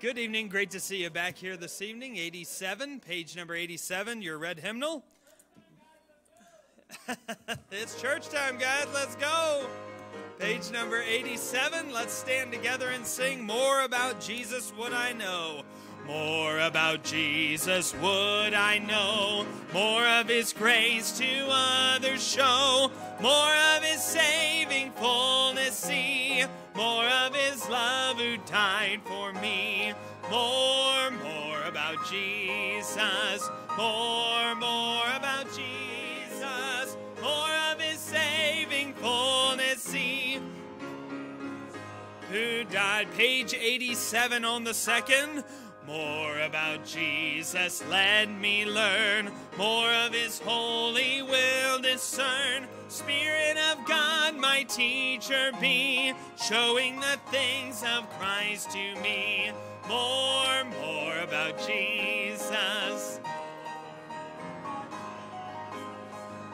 Good evening. Great to see you back here this evening. 87, page number 87, your red hymnal. it's church time, guys. Let's go. Page number 87. Let's stand together and sing More About Jesus what I Know. More about Jesus would I know. More of his grace to others show. More of his saving fullness see. More of his love who died for me. More, more about Jesus. More, more about Jesus. More of his saving fullness see. Who died? Page 87 on the second. More about Jesus, let me learn. More of his holy will discern. Spirit of God, my teacher be, showing the things of Christ to me. More, more about Jesus.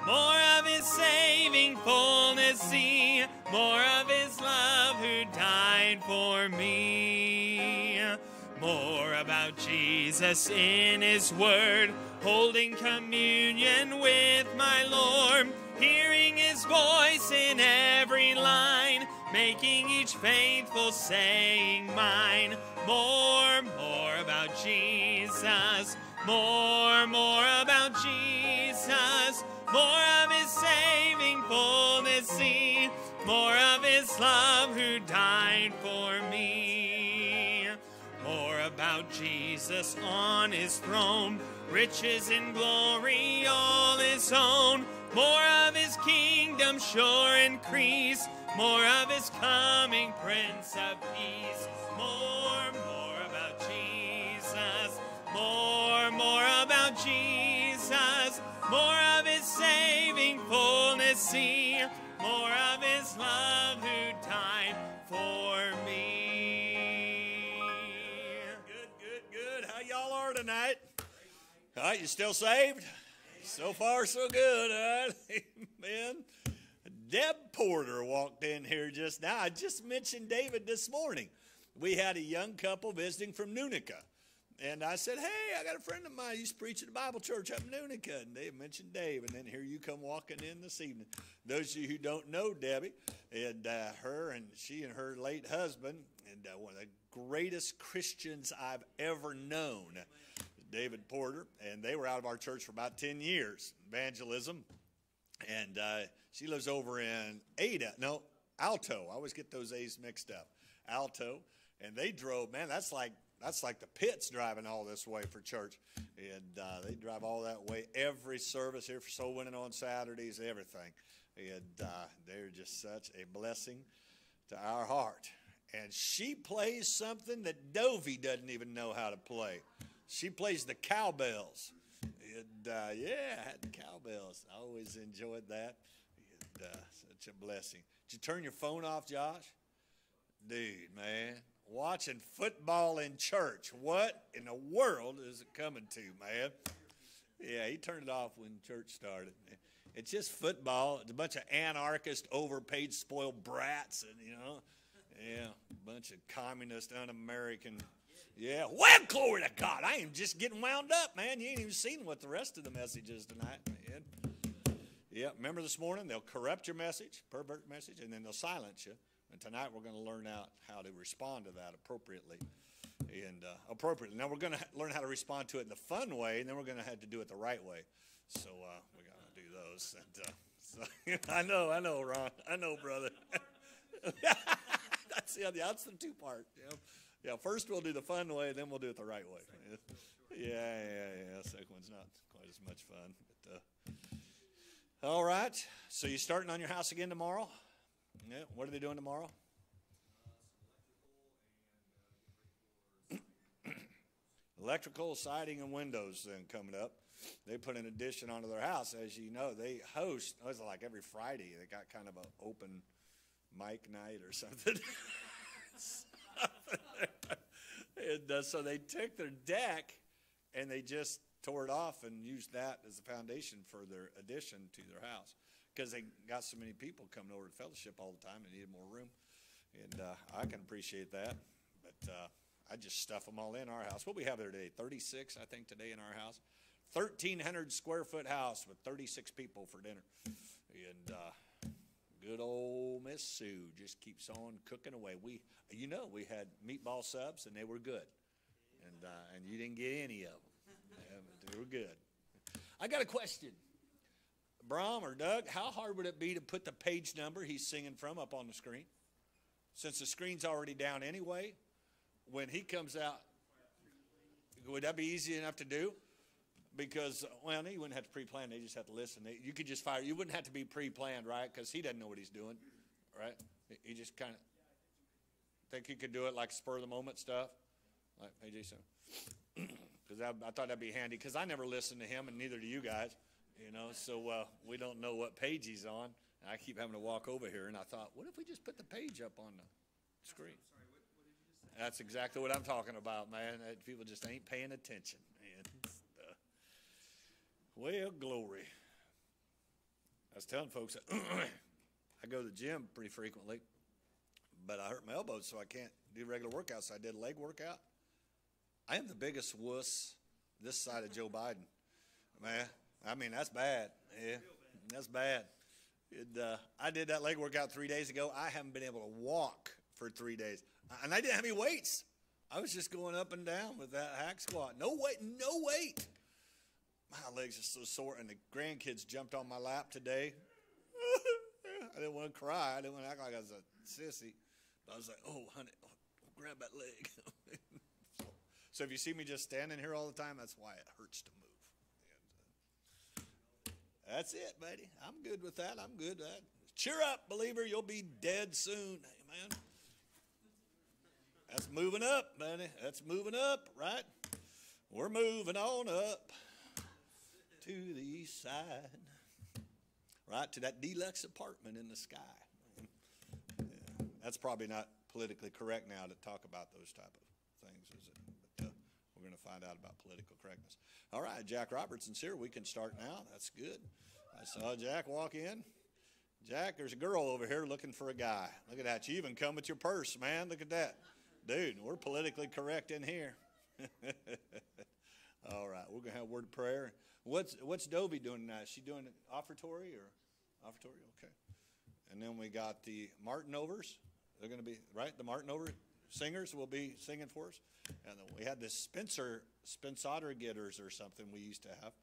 More of his saving fullness see, more of his love who died for me. Jesus in his word, holding communion with my Lord, hearing his voice in every line, making each faithful saying mine. More, more about Jesus, more, more about Jesus, more of his saving fullness more of his love who died for me. About Jesus on his throne, riches and glory all his own. More of his kingdom sure increase, more of his coming Prince of Peace. More, more about Jesus, more, more about Jesus, more of his saving fullness see, more of his love who tonight? All right, you still saved? So far, so good. Amen. Deb Porter walked in here just now. I just mentioned David this morning. We had a young couple visiting from Nunica. And I said, Hey, I got a friend of mine He's preaching at the Bible church up in Nunica. And they mentioned Dave. And then here you come walking in this evening. Those of you who don't know Debbie, and uh, her and she and her late husband, and uh, one of the greatest Christians I've ever known, David Porter. And they were out of our church for about 10 years, evangelism. And uh, she lives over in Ada, no, Alto. I always get those A's mixed up. Alto. And they drove, man, that's like that's like the pits driving all this way for church. And uh, they drive all that way every service here for soul winning on Saturdays, everything. And uh, they're just such a blessing to our heart. And she plays something that Dovey doesn't even know how to play. She plays the cowbells. And uh, yeah, had the cowbells. I always enjoyed that. And, uh, such a blessing. Did you turn your phone off, Josh? Dude, man, watching football in church. What in the world is it coming to, man? Yeah, he turned it off when church started. It's just football. It's a bunch of anarchist, overpaid, spoiled brats, and you know, yeah, a bunch of communist, un-American. Yeah, well, glory to God. I am just getting wound up, man. You ain't even seen what the rest of the message is tonight, man. Yeah, remember this morning? They'll corrupt your message, pervert message, and then they'll silence you. And tonight we're going to learn out how to respond to that appropriately. And uh, appropriately. Now we're going to learn how to respond to it in the fun way, and then we're going to have to do it the right way. So uh, we got to do those. And uh, so I know, I know, Ron. I know, brother. that's yeah, that's the two part. Yeah. Yeah, first we'll do the fun way, then we'll do it the right way. Yeah, yeah, yeah. Second one's not quite as much fun. But, uh, all right. So you starting on your house again tomorrow? Yeah. What are they doing tomorrow? Electrical, siding, and windows then coming up. They put an addition onto their house. As you know, they host, it was like every Friday, they got kind of an open mic night or something. and uh, so they took their deck and they just tore it off and used that as the foundation for their addition to their house because they got so many people coming over to fellowship all the time and needed more room. And uh, I can appreciate that. But uh, I just stuff them all in our house. What we have there today? 36, I think, today in our house. 1,300 square foot house with 36 people for dinner. And uh, good old Miss Sue just keeps on cooking away. We, you know, we had meatball subs and they were good. And, uh, and you didn't get any of them. they were good. I got a question. Brom or Doug, how hard would it be to put the page number he's singing from up on the screen? Since the screen's already down anyway, when he comes out, would that be easy enough to do? Because, well, he wouldn't have to pre-plan. They just have to listen. They, you could just fire. You wouldn't have to be pre-planned, right? Because he doesn't know what he's doing, right? He just kind of think he could do it like spur of the moment stuff, like AJ said. Because I, I, thought that'd be handy. Because I never listened to him, and neither do you guys. You know, so uh, we don't know what page he's on. I keep having to walk over here, and I thought, what if we just put the page up on the screen? That's exactly what I'm talking about, man. People just ain't paying attention. Well, glory. I was telling folks, I go to the gym pretty frequently, but I hurt my elbow, so I can't do regular workouts. So I did a leg workout. I am the biggest wuss this side of Joe Biden, man. I mean, that's bad. Yeah, that's bad. It, uh, I did that leg workout three days ago. I haven't been able to walk for three days, and I didn't have any weights. I was just going up and down with that hack squat. No weight, no weight. My legs are so sore, and the grandkids jumped on my lap today. I didn't want to cry. I didn't want to act like I was a sissy. But I was like, oh, honey, oh, grab that leg. so, so if you see me just standing here all the time, that's why it hurts to move. Uh, that's it, buddy. I'm good with that. I'm good with that. Cheer up, believer. You'll be dead soon. Amen. That's moving up, buddy. That's moving up, right? We're moving on up to the east side, right? To that deluxe apartment in the sky. Yeah. That's probably not politically correct now to talk about those type of things, is it? But uh, we're going to find out about political correctness. All right, Jack Robertson's here. We can start now. That's good. I saw Jack walk in. Jack, there's a girl over here looking for a guy. Look at that. You even come with your purse, man. Look at that. Dude, we're politically correct in here. All right, we're going to have a word of prayer. What's, what's Dovey doing tonight? Is she doing offertory or offertory? Okay. And then we got the Martin Overs. They're going to be, right? The Martin Over singers will be singing for us. And we had the Spencer Spencer Getters or something we used to have,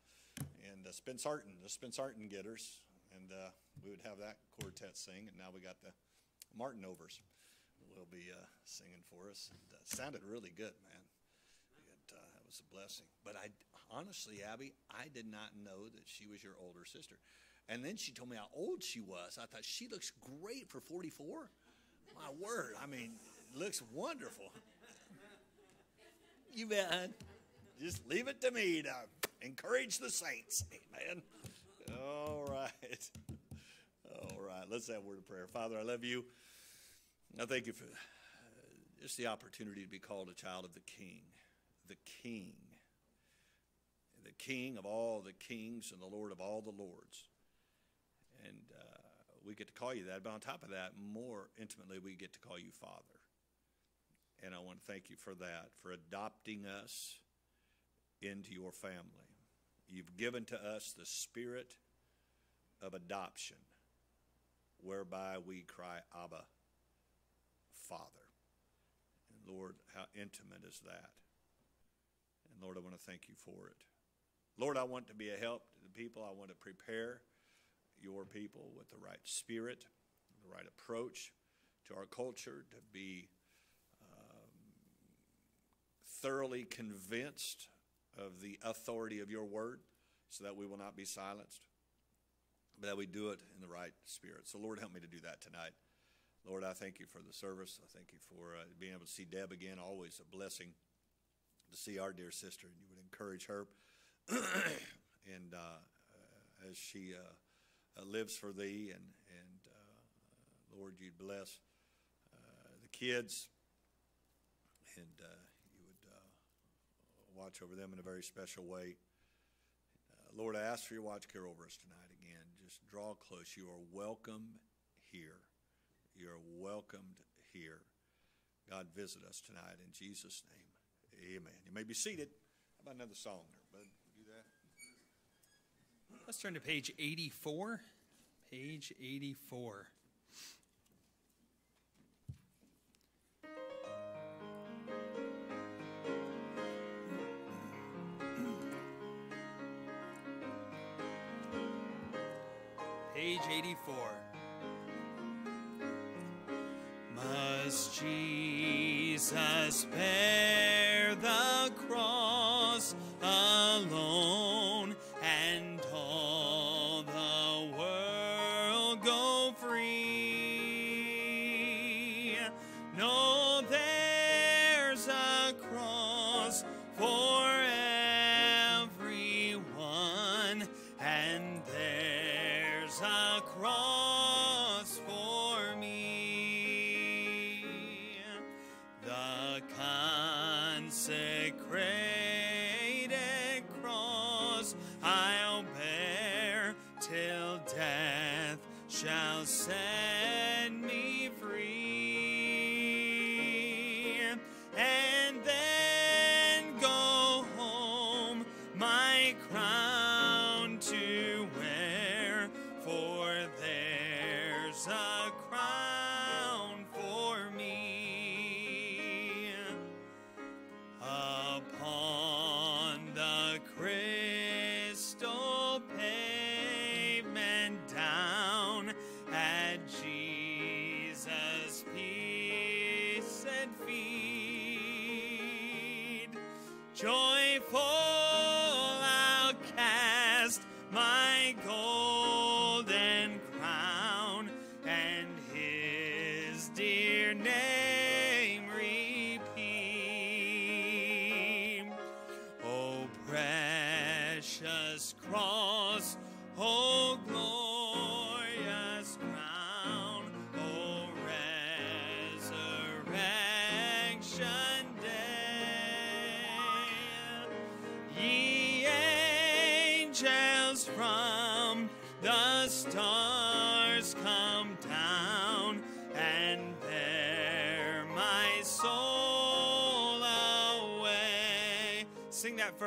and the Spensarton, the Spensarton Getters, and uh, we would have that quartet sing. And now we got the Martin Overs will be uh, singing for us. And, uh, sounded really good, man. It, uh, was a blessing. But I honestly, Abby, I did not know that she was your older sister. And then she told me how old she was. I thought she looks great for 44. My word, I mean, looks wonderful. You bet. Just leave it to me to encourage the saints. Amen. All right. All right. Let's have a word of prayer. Father, I love you. I thank you for uh, just the opportunity to be called a child of the King. The King. The King of all the kings and the Lord of all the lords. And uh, we get to call you that. But on top of that, more intimately, we get to call you Father. And I want to thank you for that, for adopting us into your family. You've given to us the spirit of adoption, whereby we cry, Abba, Father. And Lord, how intimate is that? And Lord, I want to thank you for it. Lord, I want to be a help to the people. I want to prepare your people with the right spirit, the right approach to our culture, to be thoroughly convinced of the authority of your word so that we will not be silenced, but that we do it in the right spirit. So, Lord, help me to do that tonight. Lord, I thank you for the service. I thank you for uh, being able to see Deb again. Always a blessing to see our dear sister, and you would encourage her. and uh, uh, as she uh, uh lives for thee, and, and uh, uh, Lord, you'd bless the kids and you would watch over them in a very special way. Lord, I ask for your watch care over us tonight again. Just draw close. You are welcome here. You are welcomed here. God visit us tonight in Jesus' name. Amen. You may be seated. How about another song there, bud? Do that. Let's turn to page 84. Page 84. Page 84. Must Jesus bear the cross alone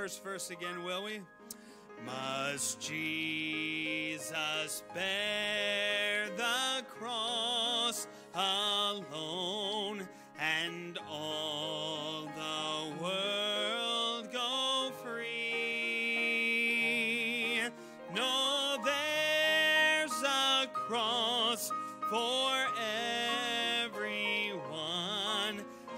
first verse again, will we? Must Jesus bear the cross alone and all the world go free? No, there's a cross for everyone,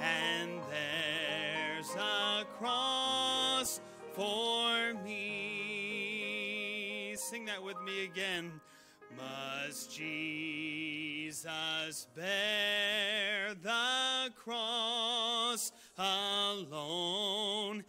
and there's a cross for me. Sing that with me again. Must Jesus bear the cross alone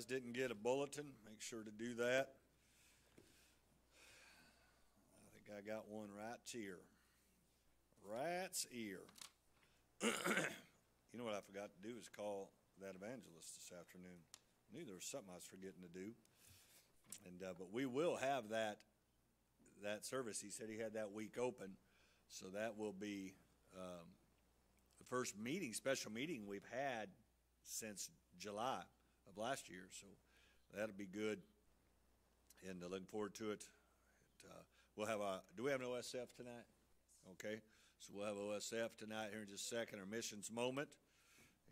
guys didn't get a bulletin, make sure to do that. I think I got one right here. Rat's ear. you know what I forgot to do is call that evangelist this afternoon. I knew there was something I was forgetting to do. And uh, but we will have that that service. He said he had that week open, so that will be um, the first meeting, special meeting we've had since July of last year. So that'll be good, and uh, looking forward to it. uh, we'll have a. Do we have an OSF tonight? Okay, so we'll have OSF tonight here in just a second. Our missions moment,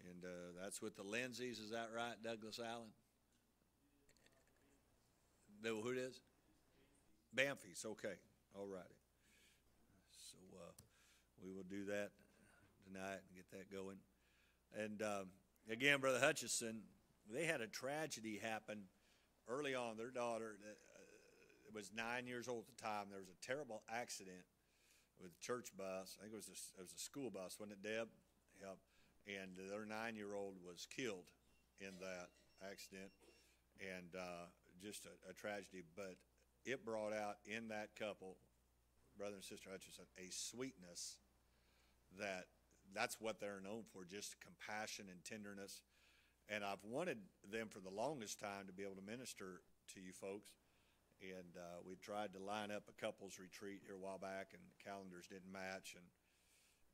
and uh, that's with the Lindsays. Is that right, Douglas Allen? The, who it is? Bamfies, okay, all righty. So, uh, we will do that tonight and get that going. And, um, again, Brother Hutchison, they had a tragedy happen early on. Their daughter, uh, was nine years old at the time. There was a terrible accident with a church bus. I think it was a, it was a school bus, wasn't it, Deb? Yep. And their nine-year-old was killed in that accident, and uh, just a, a tragedy. But it brought out in that couple, brother and sister Hutchinson, a sweetness that that's what they're known for, just compassion and tenderness. And I've wanted them for the longest time to be able to minister to you folks. And uh, we tried to line up a couples retreat here a while back, and the calendars didn't match. And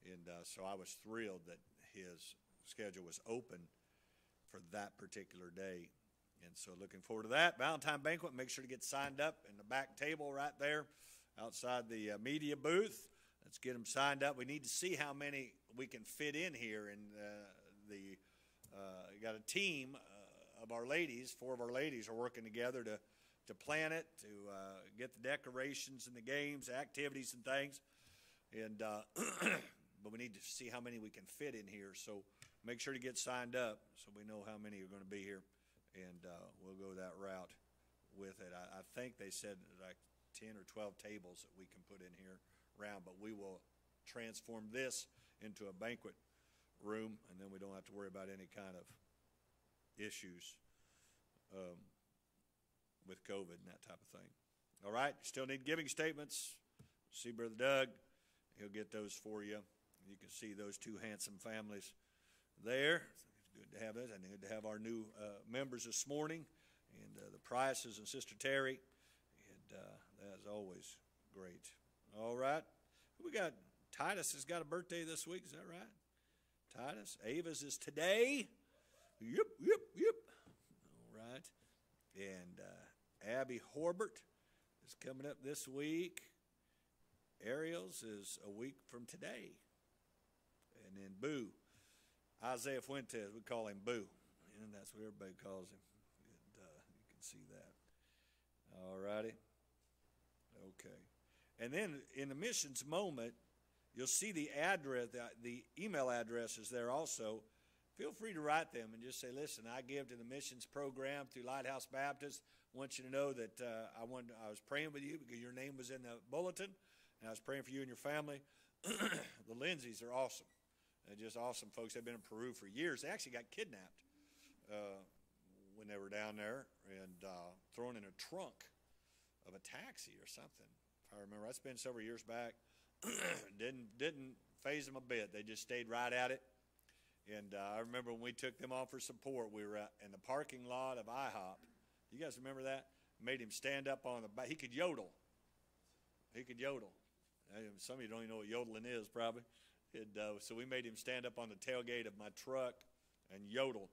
and uh, so I was thrilled that his schedule was open for that particular day. And so looking forward to that. Valentine Banquet, make sure to get signed up in the back table right there outside the uh, media booth. Let's get them signed up. We need to see how many we can fit in here. And uh, the uh, got a team uh, of our ladies, four of our ladies are working together to, to plan it, to uh, get the decorations and the games, activities and things. And uh, but we need to see how many we can fit in here. So make sure to get signed up so we know how many are going to be here, and uh, we'll go that route with it. I, I think they said like ten or twelve tables that we can put in here round, but we will transform this into a banquet room, and then we don't have to worry about any kind of issues um, with COVID and that type of thing. All right, still need giving statements. See Brother Doug, he'll get those for you. You can see those two handsome families there. It's good to have it. and good to have our new uh, members this morning, and uh, the Prices and Sister Terry, and uh, that's always great. All right, we got Titus has got a birthday this week. Is that right? Titus. Ava's is today. Yep, yep, yep. All right, and uh, Abby Horbert is coming up this week. Ariel's is a week from today. And then Boo, Isaiah Fuentes, we call him Boo. And that's what everybody calls him. And, uh, you can see that. All righty. Okay. And then in the missions moment, you'll see the address, the, the email address is there also. Feel free to write them and just say, listen, I give to the missions program through Lighthouse Baptist. I want you to know that uh, I, wanted, I was praying with you because your name was in the bulletin, and I was praying for you and your family. the Lindsays are awesome. They're just awesome folks. They've been in Peru for years. They actually got kidnapped uh, when they were down there and uh, thrown in a trunk of a taxi or something. If I remember, that's been several years back. didn't didn't faze them a bit. They just stayed right at it. And uh, I remember when we took them on for support, we were in the parking lot of IHOP. You guys remember that? Made him stand up on the back. He could yodel. He could yodel. Some of you don't even know what yodeling is, probably. And, uh, so we made him stand up on the tailgate of my truck and yodel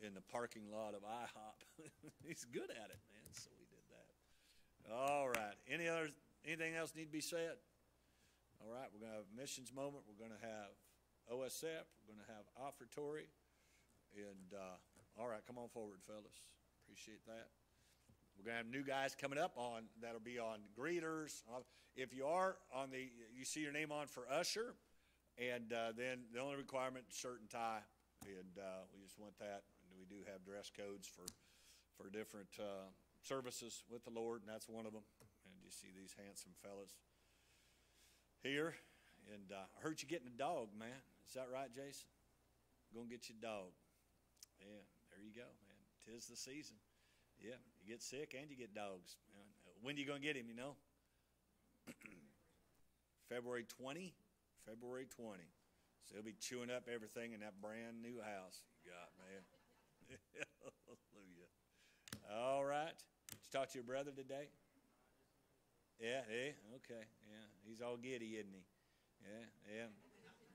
in the parking lot of IHOP. He's good at it, man. So we did that. All right. Any other anything else need to be said? All right. We're gonna have a missions moment. We're gonna have OSF. We're gonna have offertory. And uh, all right, come on forward, fellas. Appreciate that. We're gonna have new guys coming up on that'll be on greeters. If you are on the, you see your name on for usher. And uh, then the only requirement, shirt and tie, and uh, we just want that. And we do have dress codes for for different uh, services with the Lord, and that's one of them. And you see these handsome fellas here. And uh, I heard you getting a dog, man. Is that right, Jason? Gonna get you a dog. Yeah, there you go, man. Tis the season. Yeah, you get sick and you get dogs. When are you gonna get him? You know, February 20. February 20. So he'll be chewing up everything in that brand new house you got, man. Hallelujah. All right. Did you talk to your brother today? Yeah, yeah, okay. Yeah, he's all giddy, isn't he? Yeah, yeah,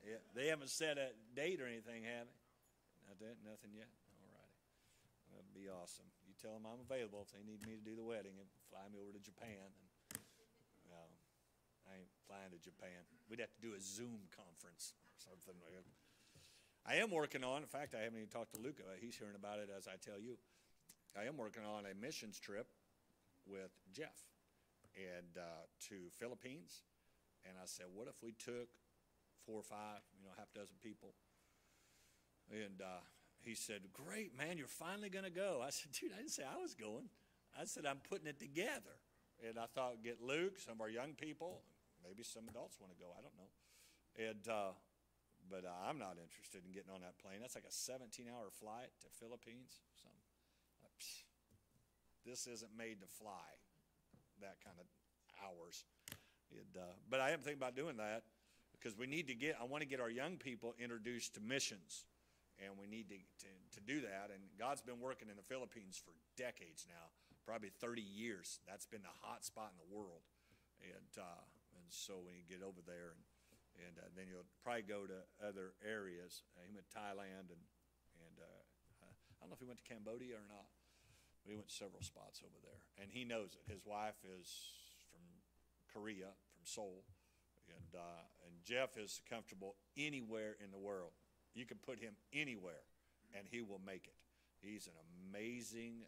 yeah. They haven't set a date or anything, have they? Not that, nothing yet. All righty. That'd be awesome. You tell them I'm available if they need me to do the wedding and fly me over to Japan. And I ain't flying to Japan. We'd have to do a Zoom conference or something like that. I am working on, in fact, I haven't even talked to Luca. He's hearing about it as I tell you. I am working on a missions trip with Jeff and uh, to Philippines. And I said, what if we took four or five, you know, half a dozen people? And uh, he said, great, man, you're finally going to go. I said, dude, I didn't say I was going. I said, I'm putting it together. And I thought, get Luke, some of our young people, maybe some adults want to go. I don't know. And uh, but uh, I'm not interested in getting on that plane. That's like a 17-hour flight to Philippines. Some, uh, this isn't made to fly that kind of hours. And, uh, but I am thinking about doing that because we need to get. I want to get our young people introduced to missions, and we need to, to to do that. And God's been working in the Philippines for decades now, probably 30 years. That's been the hot spot in the world, and uh, and so we get over there and and uh, then you'll probably go to other areas. Uh, he went to Thailand and and uh, I don't know if he went to Cambodia or not, he went several spots over there, and he knows it. His wife is from Korea, from Seoul, and uh, and Jeff is comfortable anywhere in the world. You can put him anywhere, and he will make it. He's an amazing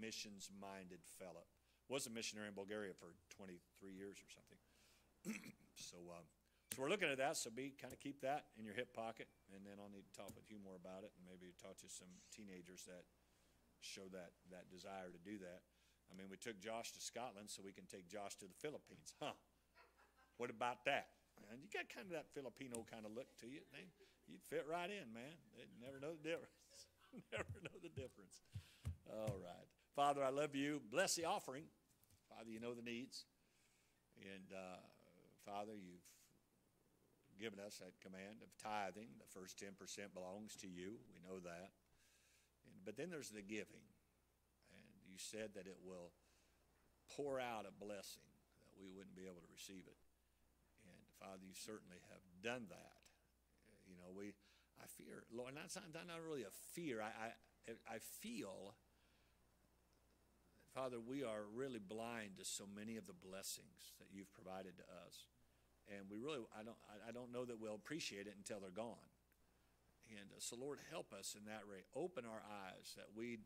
missions-minded fellow. Was a missionary in Bulgaria for 23 years or something. so. Um, so we're looking at that. So be kind of keep that in your hip pocket, and then I'll need to talk with you more about it, and maybe talk to some teenagers that show that that desire to do that. I mean, we took Josh to Scotland, so we can take Josh to the Philippines, huh? What about that? And you got kind of that Filipino kind of look to you. They, you'd fit right in, man. They'd never know the difference. never know the difference. All right, Father, I love you. Bless the offering, Father. You know the needs, and uh, Father, you've given us that command of tithing. The first 10% belongs to you. We know that. But then there's the giving. And you said that it will pour out a blessing, that we wouldn't be able to receive it. And Father, you certainly have done that. Uh, you know, we, I fear, Lord, not, not, not really a fear. I, I, I feel, Father, we are really blind to so many of the blessings that you've provided to us and we really I don't I don't know that we'll appreciate it until they're gone. And uh, so, Lord, help us in that way. Open our eyes that we'd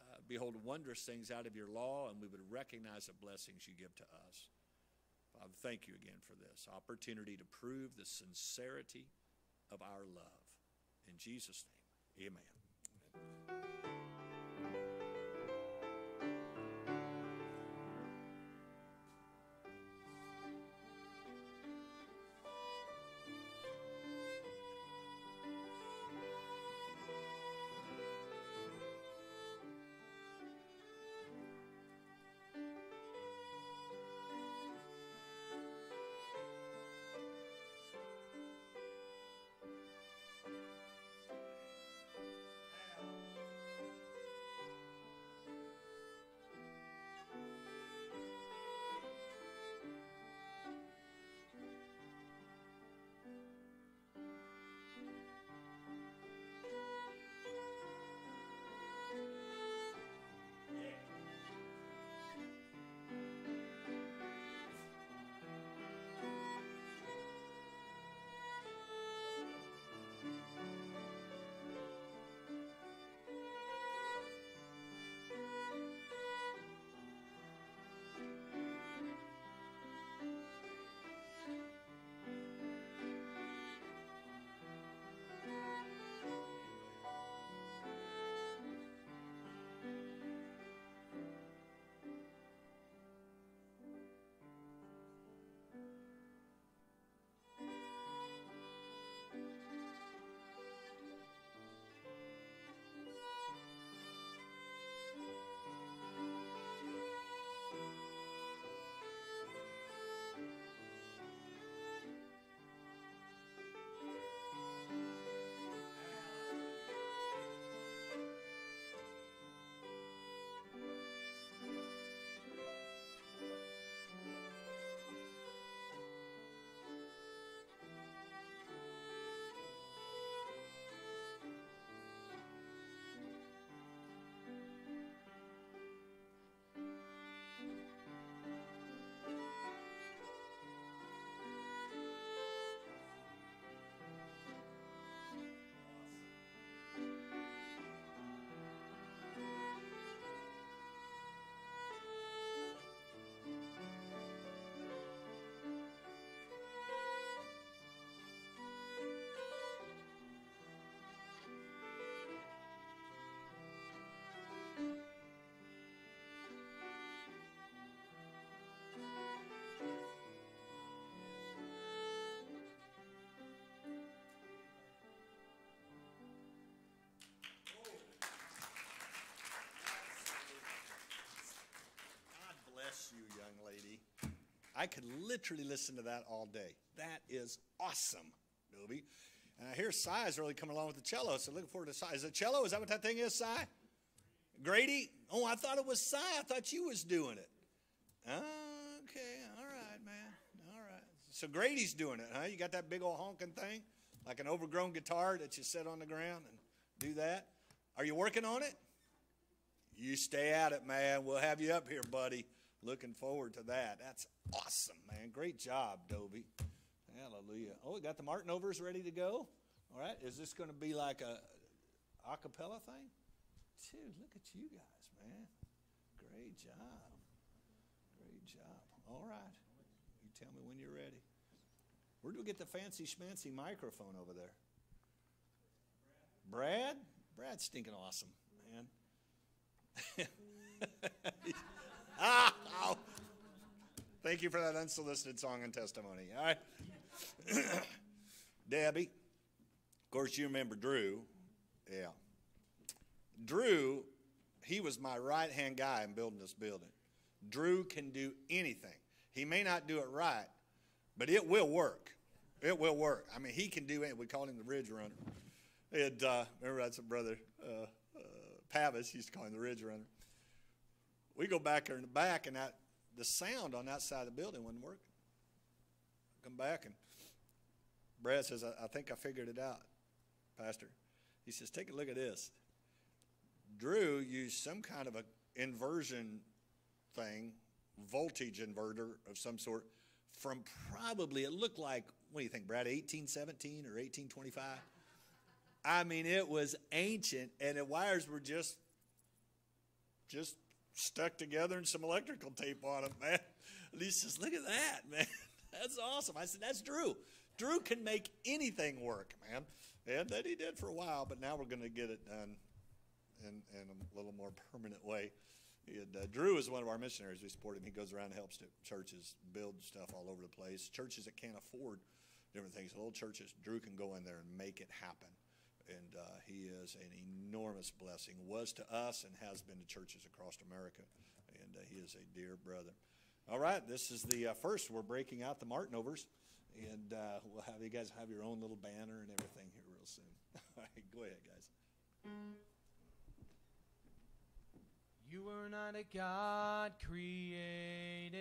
uh, behold wondrous things out of your law, and we would recognize the blessings you give to us. Father, thank you again for this opportunity to prove the sincerity of our love. In Jesus' name, amen. I could literally listen to that all day. That is awesome, Dobie. And I hear Cy is really coming along with the cello, so looking forward to Cy. Is it cello? Is that what that thing is, Cy? Grady? Oh, I thought it was Cy. I thought you was doing it. Okay, all right, man. All right. So Grady's doing it, huh? You got that big old honking thing, like an overgrown guitar that you set on the ground and do that. Are you working on it? You stay at it, man. We'll have you up here, buddy. Looking forward to that. That's awesome, man. Great job, Dobie. Hallelujah. Oh, we got the Martin overs ready to go. All right. Is this going to be like a acapella thing? Dude, look at you guys, man. Great job. Great job. All right. You tell me when you're ready. Where do we get the fancy schmancy microphone over there? Brad? Brad's stinking awesome, man. Thank you for that unsolicited song and testimony. All right. Debbie, of course, you remember Drew. Yeah. Drew, he was my right hand guy in building this building. Drew can do anything. He may not do it right, but it will work. It will work. I mean, he can do it. We call him the Ridge Runner. And uh, remember, that's a brother, uh, uh, Pavis used to call him the Ridge Runner. We go back there in the back, and that the sound on that side of the building wasn't working. Come back, and Brad says, I, I think I figured it out, Pastor. He says, Take a look at this. Drew used some kind of an inversion thing, voltage inverter of some sort, from probably, it looked like, what do you think, Brad, 1817 or 1825? I mean, it was ancient, and the wires were just, just stuck together and some electrical tape on them, man. And he says, look at that, man. That's awesome. I said, that's Drew. Drew can make anything work, man. And that he did for a while, but now we're going to get it done in, in a little more permanent way. Had, uh, Drew is one of our missionaries. We support him. He goes around and helps churches build stuff all over the place. Churches that can't afford different things, little churches, Drew can go in there and make it happen. And uh, he is an enormous blessing, was to us and has been to churches across America. And uh, he is a dear brother. All right, this is the uh, first. We're breaking out the Martin overs. And uh, we'll have you guys have your own little banner and everything here real soon. All right, go ahead, guys. You are not a God created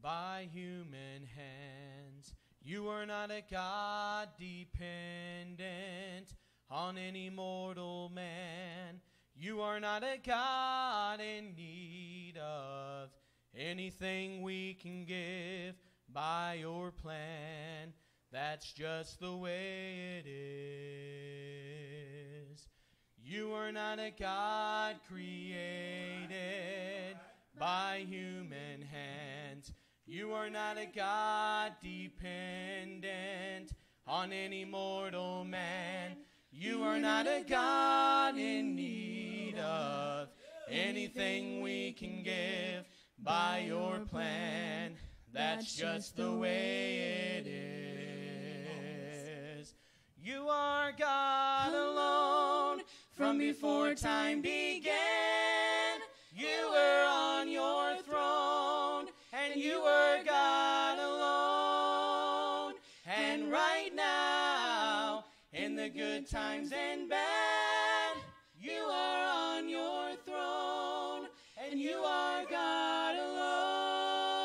by human hands. You are not a God dependent on any mortal man. You are not a God in need of anything we can give by your plan. That's just the way it is. You are not a God created by human hands. You are not a God dependent on any mortal man. You are not a God in need of anything we can give by your plan. That's just the way it is. You are God alone from before time began. You were the good times and bad, you are on your throne and you are God alone.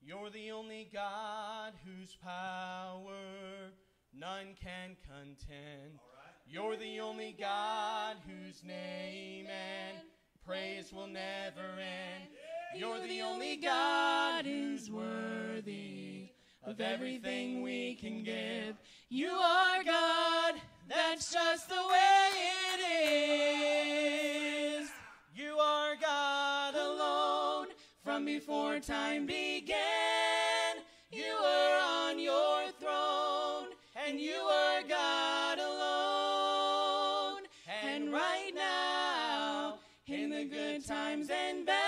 You're the only God whose power none can contend. You're the only God whose name and praise will never end. You're the only God who's worthy of everything we can give. You are God, that's just the way it is. You are God alone from before time began. You were on your throne and you are God alone. And right now, in the good times and bad,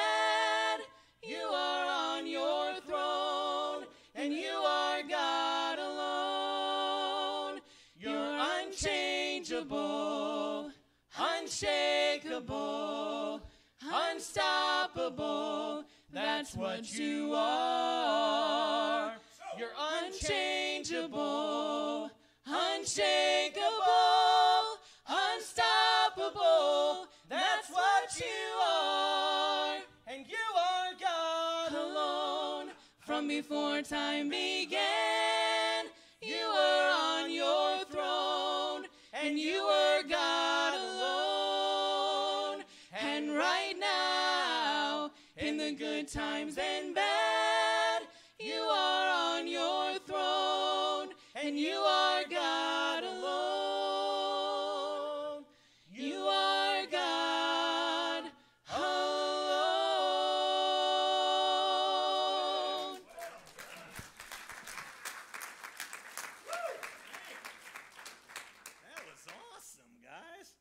unshakable, unstoppable. That's what you are. You're unchangeable, unshakable, unstoppable. That's what you are. And you are God alone from before time began. You were on your throne, and you were the good times and bad, you are on your throne, and you are God alone. You are God alone. That was awesome, guys.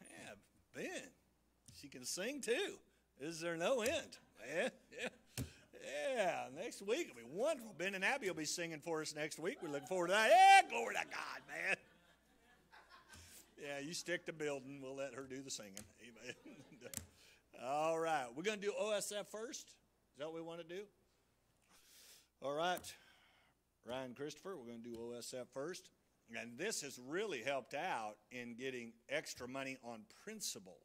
Yeah, Ben, she can sing too. Is there no end? Yeah, yeah. Yeah, next week will be wonderful. Ben and Abby will be singing for us next week. We're looking forward to that. Yeah, glory to God, man. Yeah, you stick to building. We'll let her do the singing. Amen. All right, we're going to do OSF first. Is that what we want to do? All right, Ryan Christopher, we're going to do OSF first. And this has really helped out in getting extra money on principal.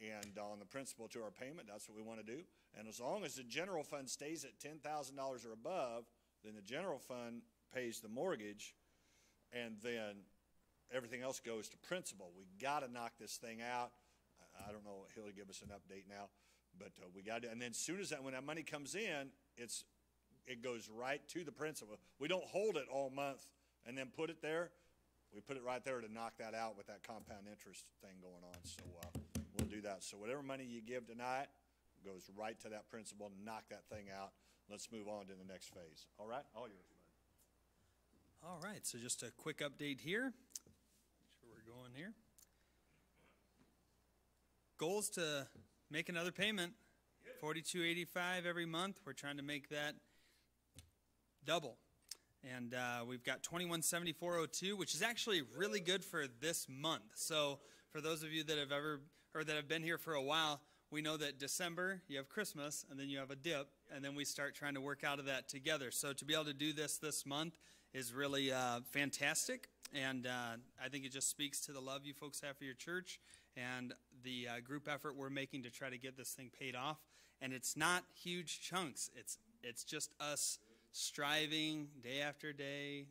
And on the principal to our payment, that's what we want to do. And as long as the general fund stays at $10,000 or above, then the general fund pays the mortgage, and then everything else goes to principal. We got to knock this thing out. I- don't know, he'll give us an update now, but uh, we got to, and then as soon as that, when that money comes in, it's, it goes right to the principal. We don't hold it all month and then put it there. We put it right there to knock that out with that compound interest thing going on. So, uh, we'll do that. So whatever money you give tonight goes right to that principal, knock that thing out. Let's move on to the next phase. All right? All yours, bud. All right, so just a quick update here. Make sure we're going here. Goals to make another payment, forty-two eighty-five every month. We're trying to make that double, and uh, we've got twenty-one seventy-four oh two, which is actually really good for this month. So for those of you that have ever or that have been here for a while, we know that December you have Christmas, and then you have a dip, and then we start trying to work out of that together. So to be able to do this this month is really uh, fantastic, and uh, I think it just speaks to the love you folks have for your church and the uh, group effort we're making to try to get this thing paid off. And it's not huge chunks; it's it's just us striving day after day,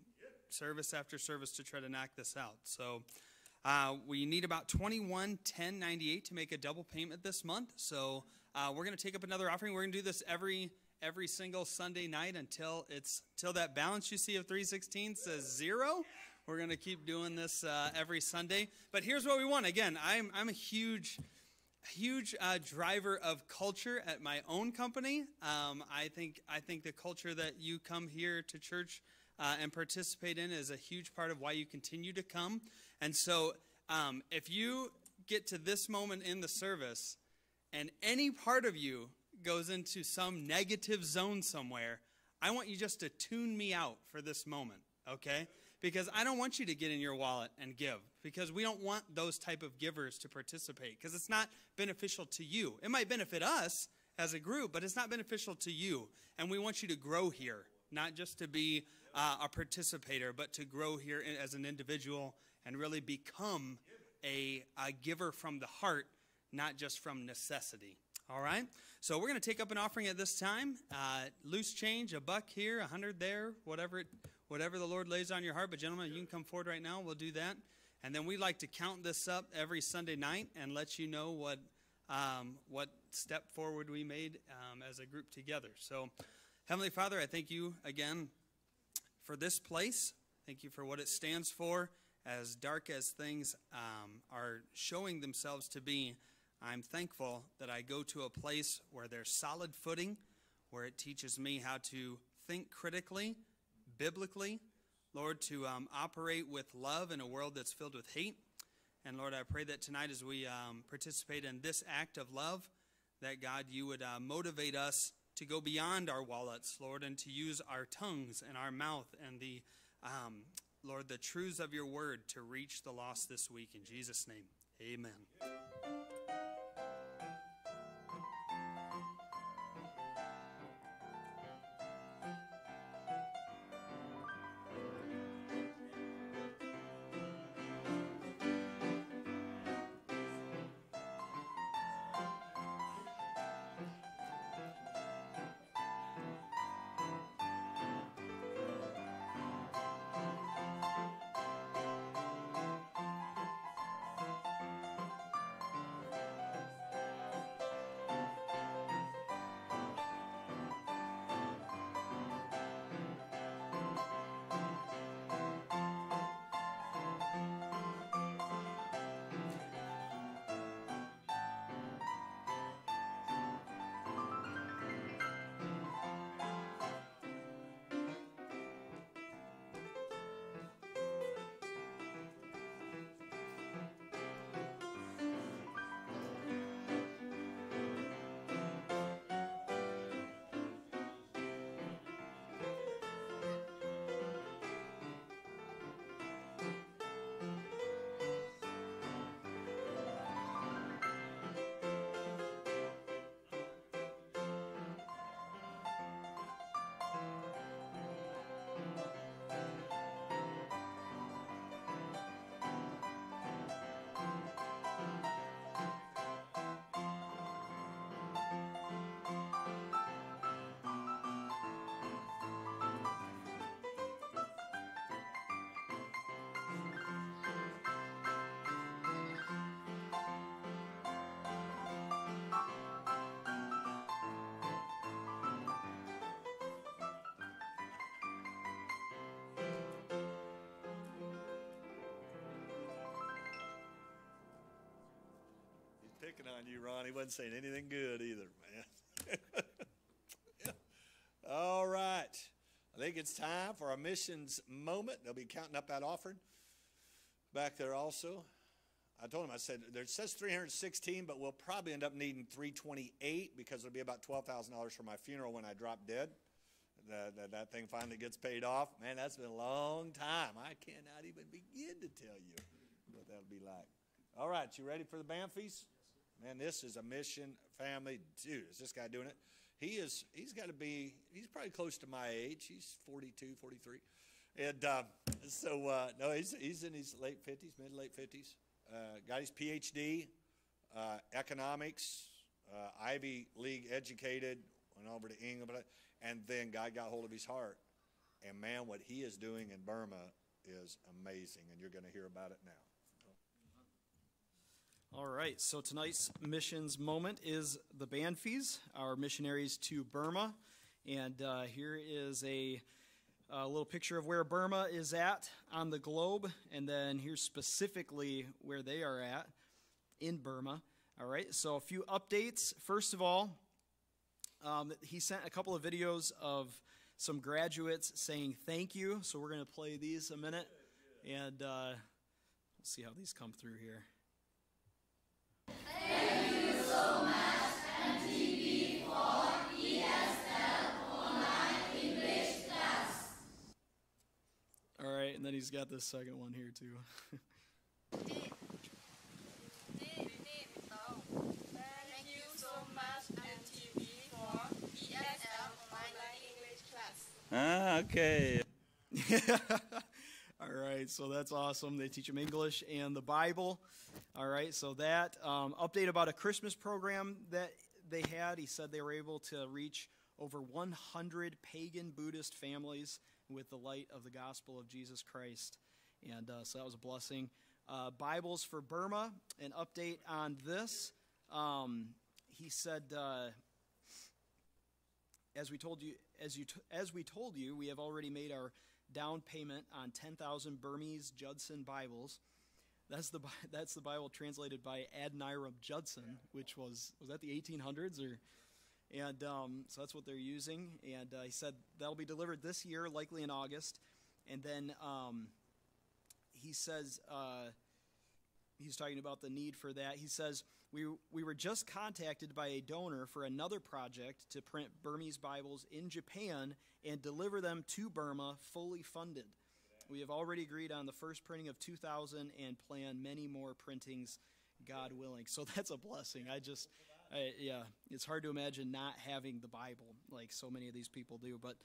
service after service to try to knock this out. So. Uh, we need about 21 10 98 to make a double payment this month. So uh, we're going to take up another offering. We're going to do this every every single Sunday night until it's till that balance you see of 316 says zero. We're going to keep doing this uh, every Sunday. But here's what we want. Again, I'm I'm a huge huge uh, driver of culture at my own company. Um, I think I think the culture that you come here to church uh, and participate in is a huge part of why you continue to come. And so, um, if you get to this moment in the service, and any part of you goes into some negative zone somewhere, I want you just to tune me out for this moment, okay? Because I don't want you to get in your wallet and give because we don't want those type of givers to participate because it's not beneficial to you. It might benefit us as a group, but it's not beneficial to you. And we want you to grow here, not just to be uh, a participator, but to grow here as an individual and really become a, a giver from the heart, not just from necessity. All right? So we're going to take up an offering at this time. Uh, loose change, a buck here, a hundred there, whatever it, whatever the Lord lays on your heart. But gentlemen, you can come forward right now. We'll do that. And then we like to count this up every Sunday night and let you know what um, what step forward we made um, as a group together. So, Heavenly Father, I thank you again for this place. Thank you for what it stands for. As dark as things um, are showing themselves to be, I'm thankful that I go to a place where there's solid footing, where it teaches me how to think critically, biblically, Lord, to um, operate with love in a world that's filled with hate. And Lord, I pray that tonight as we um, participate in this act of love, that God, you would uh, motivate us to go beyond our wallets, Lord, and to use our tongues and our mouth and the, um, Lord, the truths of your word to reach the lost this week. In Jesus' name, amen. Picking on you, Ron. He wasn't saying anything good either, man. All right. I think it's time for our missions moment. They'll be counting up that offering back there also. I told him, I said, there says 316, but we'll probably end up needing 328 because it'll be about $12,000 for my funeral when I drop dead. That, that, that thing finally gets paid off. Man, that's been a long time. I cannot even begin to tell you what that'll be like. All right, you ready for the Banfis? Man, this is a mission family. Dude, is this guy doing it? He is, he's got to be, he's probably close to my age. He's 42, 43. And uh, so, uh, no, he's, he's in his late 50s, mid late 50s. Uh, got his PhD, uh, economics, uh, Ivy League educated, went over to England, and then God got hold of his heart. And man, what he is doing in Burma is amazing, and you're going to hear about it now. All right, so tonight's missions moment is the Banfis, our missionaries to Burma. And uh, here is a, a, little picture of where Burma is at on the globe, and then here's specifically where they are at in Burma. All right, so a few updates. First of all, um, he sent a couple of videos of some graduates saying thank you. So we're going to play these a minute, and uh, we'll see how these come through here. Thank you so much, MTV, for ESL online English class. All right, and then he's got this second one here too. Thank you so much, MTV, for ESL online English class. Ah, okay. All right, so that's awesome. They teach them English and the Bible. All right, so that um, update about a Christmas program that they had. He said they were able to reach over 100 pagan Buddhist families with the light of the gospel of Jesus Christ. And uh, so that was a blessing. Uh, Bibles for Burma, an update on this. Um, he said, uh, as we told you, as you t- as we told you, we have already made our down payment on 10,000 Burmese Judson Bibles. That's the that's the Bible translated by Adoniram Judson, which was was that the 1800s or and um, so that's what they're using. And uh, he said that'll be delivered this year, likely in August. And then um, he says uh, he's talking about the need for that. He says we we were just contacted by a donor for another project to print Burmese Bibles in Japan and deliver them to Burma, fully funded. We have already agreed on the first printing of 2,000 and plan many more printings, God willing. So that's a blessing. I just, I, yeah, it's hard to imagine not having the Bible like so many of these people do. But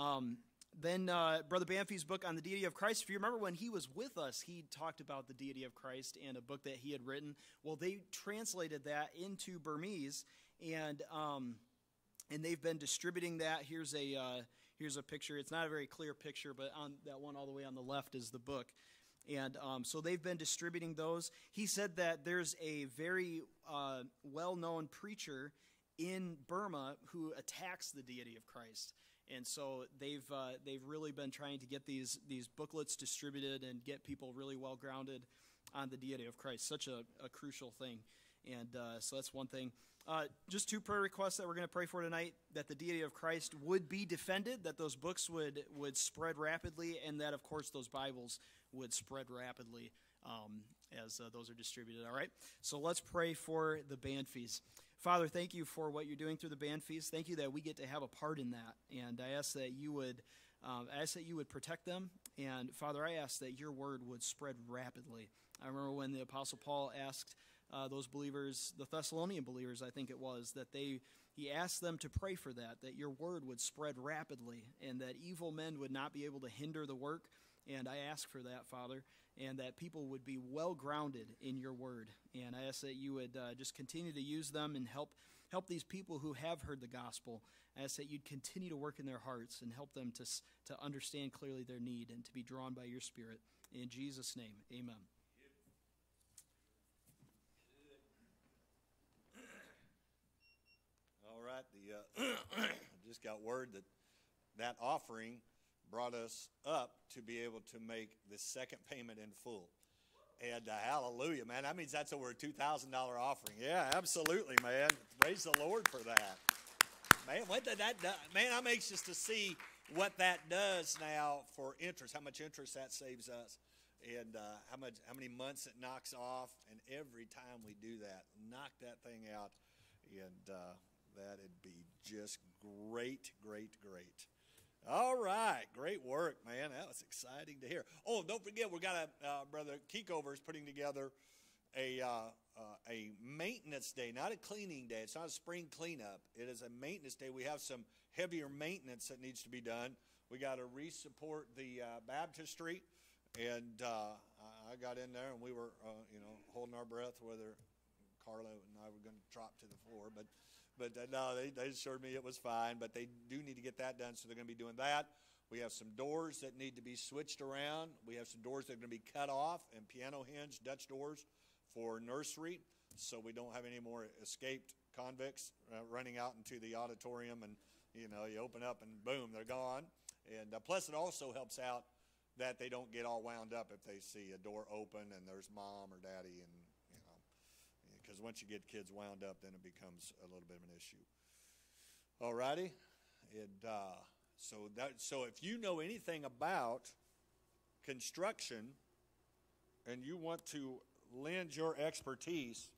um, then uh, Brother Banfi's book on the deity of Christ. If you remember when he was with us, he talked about the deity of Christ and a book that he had written. Well, they translated that into Burmese, and um, and they've been distributing that. Here's a uh, here's a picture. It's not a very clear picture, but on that one all the way on the left is the book. And um, so they've been distributing those. He said that there's a very uh, well known preacher in Burma who attacks the deity of Christ. And so they've, uh, they've really been trying to get these, these booklets distributed and get people really well grounded on the deity of Christ. Such a, a crucial thing. And uh, so that's one thing. Uh, just two prayer requests that we're going to pray for tonight that the deity of Christ would be defended, that those books would, would spread rapidly, and that, of course, those Bibles would spread rapidly um, as uh, those are distributed. All right? So let's pray for the Banfis. Father, thank you for what you're doing through the Banfis. Thank you that we get to have a part in that. And I ask that you would. Um, I ask that you would protect them, and Father, I ask that your word would spread rapidly. I remember when the Apostle Paul asked uh, those believers, the Thessalonian believers, I think it was, that they he asked them to pray for that, that your word would spread rapidly, and that evil men would not be able to hinder the work. And I ask for that, Father, and that people would be well grounded in your word. And I ask that you would uh, just continue to use them and help help these people who have heard the gospel. I ask that you'd continue to work in their hearts and help them to to understand clearly their need and to be drawn by your Spirit. In Jesus' name, Amen. All right, the uh, I just got word that that offering brought us up to be able to make the second payment in full. And uh, hallelujah, man. That means that's over a $2,000 offering. Yeah, absolutely, man. Praise the Lord for that. Man, what did that do? Man, I'm anxious to see what that does now for interest, how much interest that saves us, and uh, how much, how many months it knocks off. And every time we do that, knock that thing out, and uh, that'd be just great, great, great. All right, great work, man. That was exciting to hear. Oh, don't forget, we got a uh, brother Keekover is putting together a uh, uh, a maintenance day, not a cleaning day. It's not a spring cleanup. It is a maintenance day. We have some heavier maintenance that needs to be done. We got to resupport the uh, baptistry, and uh, I got in there and we were, uh, you know, holding our breath whether Carlo and I were going to drop to the floor, but but uh, no, they, they assured me it was fine. But they do need to get that done, so they're going to be doing that. We have some doors that need to be switched around. We have some doors that are going to be cut off and piano hinge Dutch doors for nursery, so we don't have any more escaped convicts uh, running out into the auditorium and you know you open up and boom they're gone. And uh, plus it also helps out that they don't get all wound up if they see a door open and there's mom or daddy and because once you get kids wound up, then it becomes a little bit of an issue. All righty, and uh, so that so if you know anything about construction, and you want to lend your expertise,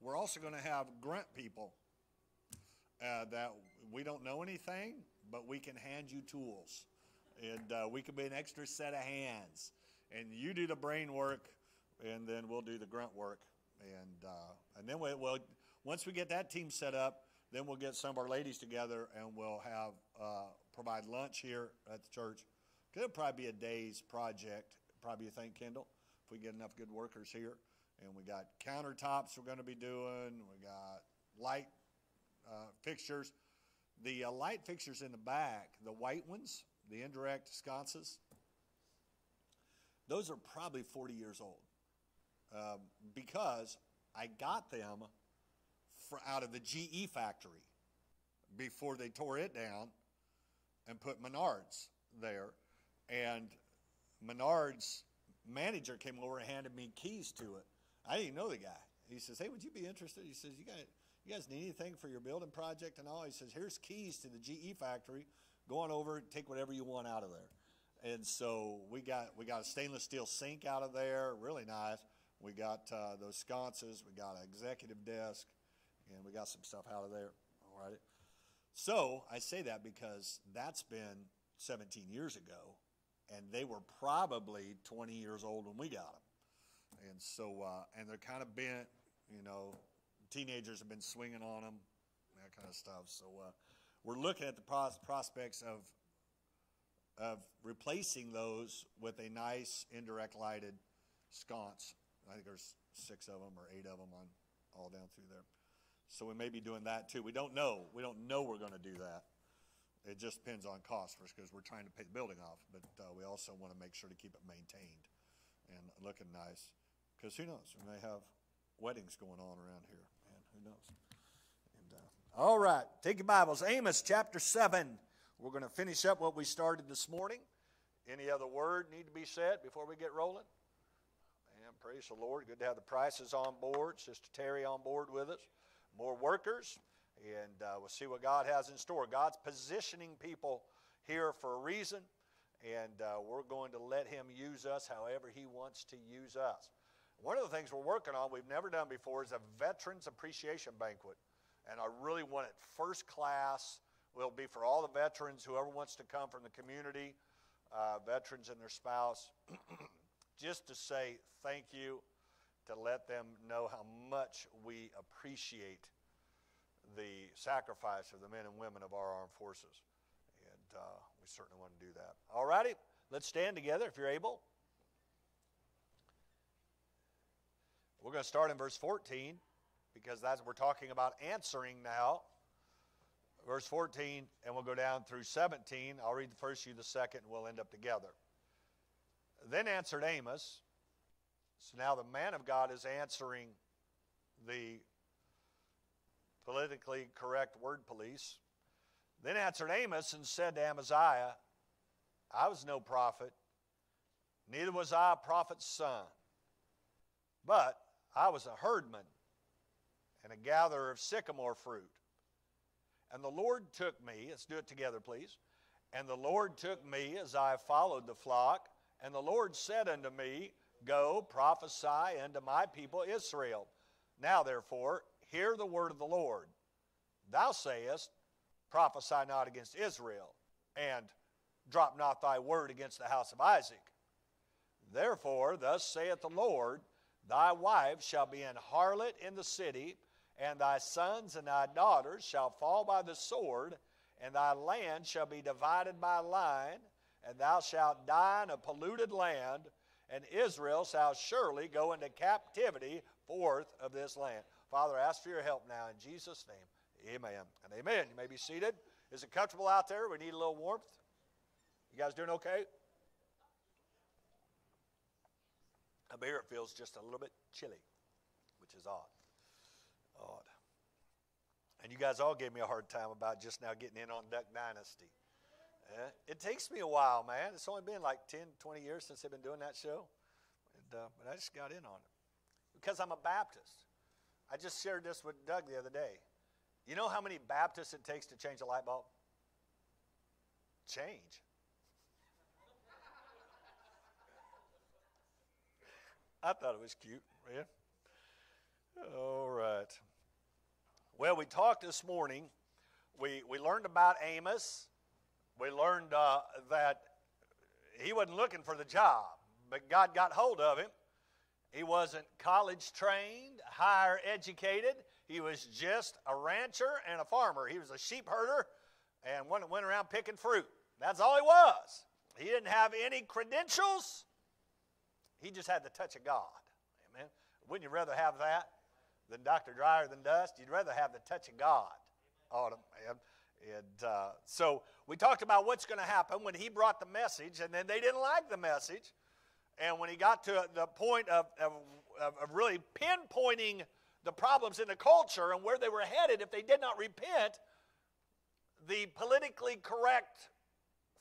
we're also going to have grunt people uh, that we don't know anything, but we can hand you tools, and uh, we can be an extra set of hands, and you do the brain work, and then we'll do the grunt work and uh, and then we will once we get that team set up, then we'll get some of our ladies together and we'll have uh, provide lunch here at the church. It'll probably be a day's project. Probably you think, Kendall, if we get enough good workers here. And we got countertops we're going to be doing. We got light uh, fixtures. The uh, light fixtures in the back, the white ones, the indirect sconces, those are probably 40 years old um, because I got them for, out of the GE factory before they tore it down and put Menards there. And Menards manager came over and handed me keys to it. I didn't know the guy. He says, "Hey, would you be interested?" He says, "You got you guys need anything for your building project and all?" He says, "Here's keys to the GE factory. Go on over, take whatever you want out of there." And so we got we got a stainless steel sink out of there, really nice. We got uh, those sconces. We got an executive desk, and we got some stuff out of there. All right. So I say that because that's been 17 years ago, and they were probably 20 years old when we got them. And so, uh, and they're kind of bent. You know, teenagers have been swinging on them, that kind of stuff. So uh, we're looking at the pros- prospects of of replacing those with a nice indirect lighted sconce I think there's six of them or eight of them on all down through there. So we may be doing that too. We don't know. We don't know we're going to do that. It just depends on cost us because we're trying to pay the building off, but uh, we also want to make sure to keep it maintained and looking nice. Because who knows? We may have weddings going on around here, man. Who knows? And, uh, all right, take your Bibles. Amos chapter 7. We're going to finish up what we started this morning. Any other word need to be said before we get rolling? Praise the Lord. Good to have the prices on board. Sister Terry on board with us. More workers. And uh, we'll see what God has in store. God's positioning people here for a reason. And uh, we're going to let Him use us however He wants to use us. One of the things we're working on, we've never done before, is a Veterans Appreciation Banquet. And I really want it first class. Will be for all the veterans, whoever wants to come from the community, uh, veterans and their spouse. just to say thank you, to let them know how much we appreciate the sacrifice of the men and women of our armed forces. And uh, we certainly want to do that. All righty, let's stand together if you're able. We're going to start in verse 14 because that's we're talking about answering now. Verse 14, and we'll go down through 17. I'll read the first, you the second, and we'll end up together. Then answered Amos. So now the man of God is answering the politically correct word police. Then answered Amos and said to Amaziah, I was no prophet, neither was I a prophet's son. But I was a herdman and a gatherer of sycamore fruit. And the Lord took me, let's do it together, please. And the Lord took me as I followed the flock, and the Lord said unto me, Go, prophesy unto my people Israel. Now, therefore, hear the word of the Lord. Thou sayest, Prophesy not against Israel, and drop not thy word against the house of Isaac. Therefore, thus saith the Lord, Thy wife shall be an harlot in the city, and thy sons and thy daughters shall fall by the sword, and thy land shall be divided by line, and thou shalt die in a polluted land, and Israel shall surely go into captivity forth of this land. Father, I ask for your help now in Jesus' name. Amen and amen. You may be seated. Is it comfortable out there? We need a little warmth. You guys doing okay? Up here it feels just a little bit chilly, which is odd. Odd. And you guys all gave me a hard time about just now getting in on Duck Dynasty. It takes me a while, man. It's only been like 10, 20 years since I've been doing that show. And, uh, but I just got in on it because I'm a Baptist. I just shared this with Doug the other day. You know how many Baptists it takes to change a light bulb? Change. I thought it was cute, man. All right. Well, we talked this morning. We, we learned about Amos. We learned uh, that he wasn't looking for the job, but God got hold of him. He wasn't college trained, higher educated. He was just a rancher and a farmer. He was a sheep herder and went, went around picking fruit. That's all he was. He didn't have any credentials. He just had the touch of God. Amen. Wouldn't you rather have that than Dr. Dryer than dust? You'd rather have the touch of God man. And uh, so we talked about what's going to happen when he brought the message, and then they didn't like the message. And when he got to the point of, of, of really pinpointing the problems in the culture and where they were headed if they did not repent, the politically correct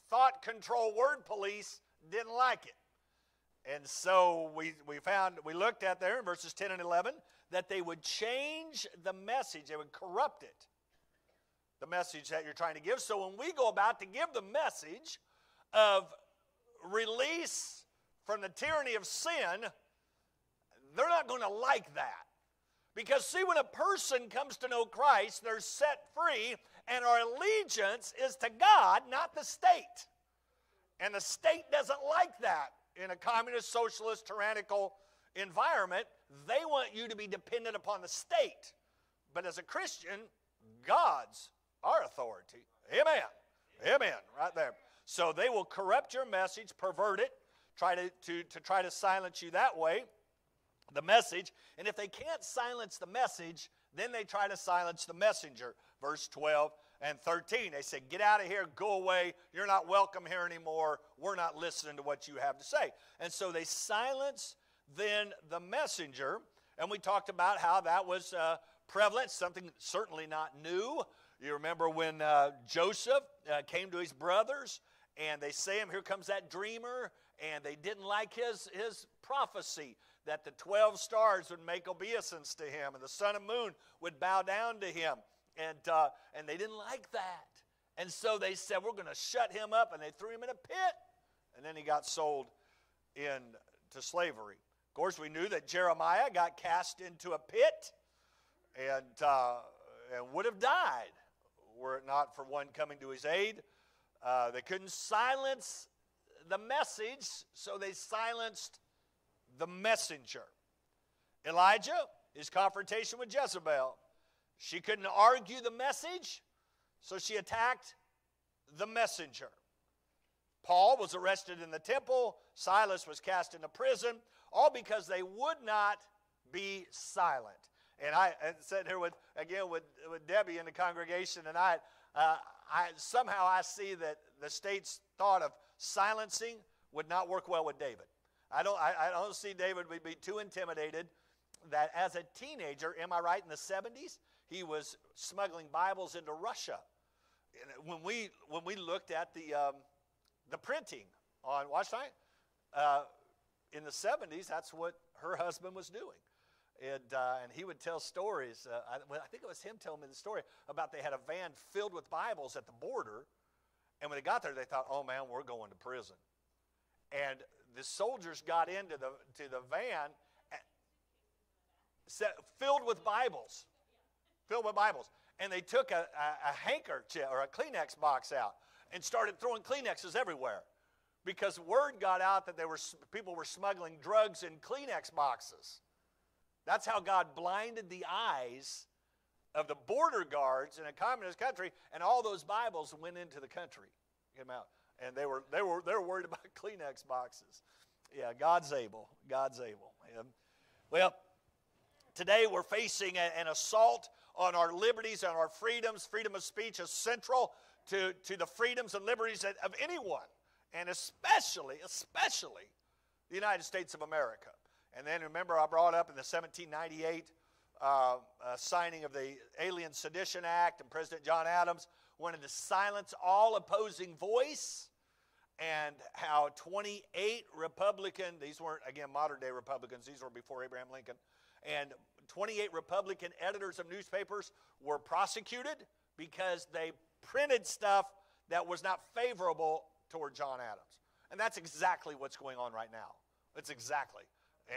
thought control word police didn't like it. And so we, we found, we looked at there in verses 10 and 11 that they would change the message, they would corrupt it, the message that you're trying to give. So when we go about to give the message of release from the tyranny of sin, they're not going to like that. Because, see, when a person comes to know Christ, they're set free, and our allegiance is to God, not the state. And the state doesn't like that in a communist, socialist, tyrannical environment, they want you to be dependent upon the state. But as a Christian, God's our authority. Amen. Amen. Right there. So they will corrupt your message, pervert it, try to, to, to try to silence you that way, the message. And if they can't silence the message, then they try to silence the messenger. Verse 12 and 13. They said, Get out of here, go away. You're not welcome here anymore. We're not listening to what you have to say. And so they silence then the messenger. And we talked about how that was uh, prevalent, something certainly not new. You remember when uh, Joseph uh, came to his brothers and they say him, Here comes that dreamer. And they didn't like his, his prophecy that the 12 stars would make obeisance to him and the sun and moon would bow down to him and, uh, and they didn't like that. And so they said, We're going to shut him up. And they threw him in a pit. And then he got sold into slavery. Of course, we knew that Jeremiah got cast into a pit and, uh, and would have died were it not for one coming to his aid. Uh, they couldn't silence the message, so they silenced the messenger. Elijah, his confrontation with Jezebel. She couldn't argue the message, so she attacked the messenger. Paul was arrested in the temple, Silas was cast into prison, all because they would not be silent. And I and sitting here with again with, with Debbie in the congregation tonight, uh, I somehow I see that the state's thought of silencing would not work well with David. I don't I, I don't see David would be too intimidated that as a teenager, am I right in the 70s? he was smuggling Bibles into Russia. And when we when we looked at the um, the printing on watch night uh, in the 70s, that's what her husband was doing. And, uh, and he would tell stories. Uh, I, I think it was him telling me the story about they had a van filled with Bibles at the border. And when they got there, they thought, oh man, we're going to prison. And the soldiers got into the, to the van set, filled with Bibles. Filled with Bibles. And they took a, a, a handkerchief or a Kleenex box out and started throwing Kleenexes everywhere because word got out that they were, people were smuggling drugs in Kleenex boxes. That's how God blinded the eyes of the border guards in a communist country, and all those Bibles went into the country. Came out. And they were, they were, they were worried about Kleenex boxes. Yeah, God's able. God's able. Yeah. Well, today we're facing a, an assault on our liberties and our freedoms. Freedom of speech is central to, to the freedoms and liberties of anyone, and especially, especially the United States of America. And then remember, I brought up in the 1798 uh, uh, signing of the Alien Sedition Act, and President John Adams wanted to silence all opposing voice, and how 28 Republican, these weren't, again, modern day Republicans, these were before Abraham Lincoln, and 28 Republican editors of newspapers were prosecuted because they printed stuff that was not favorable toward John Adams. And that's exactly what's going on right now. It's exactly.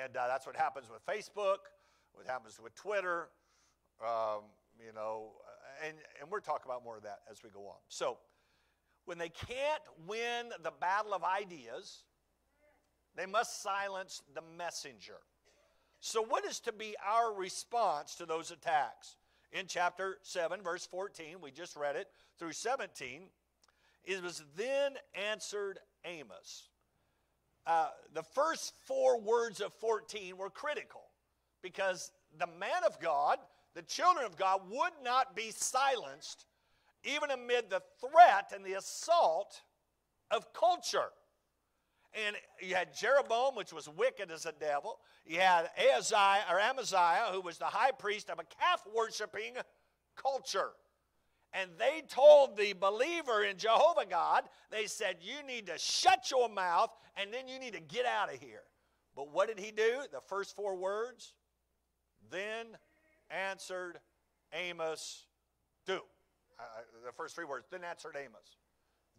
And uh, that's what happens with Facebook, what happens with Twitter, um, you know, and, and we're talking about more of that as we go on. So, when they can't win the battle of ideas, they must silence the messenger. So, what is to be our response to those attacks? In chapter 7, verse 14, we just read it through 17, it was then answered Amos. Uh, the first four words of 14 were critical because the man of God, the children of God, would not be silenced even amid the threat and the assault of culture. And you had Jeroboam, which was wicked as a devil. You had Ahaziah, or Amaziah, who was the high priest of a calf worshiping culture. And they told the believer in Jehovah God, they said, You need to shut your mouth and then you need to get out of here. But what did he do? The first four words? Then answered Amos, Do. Uh, the first three words, then answered Amos.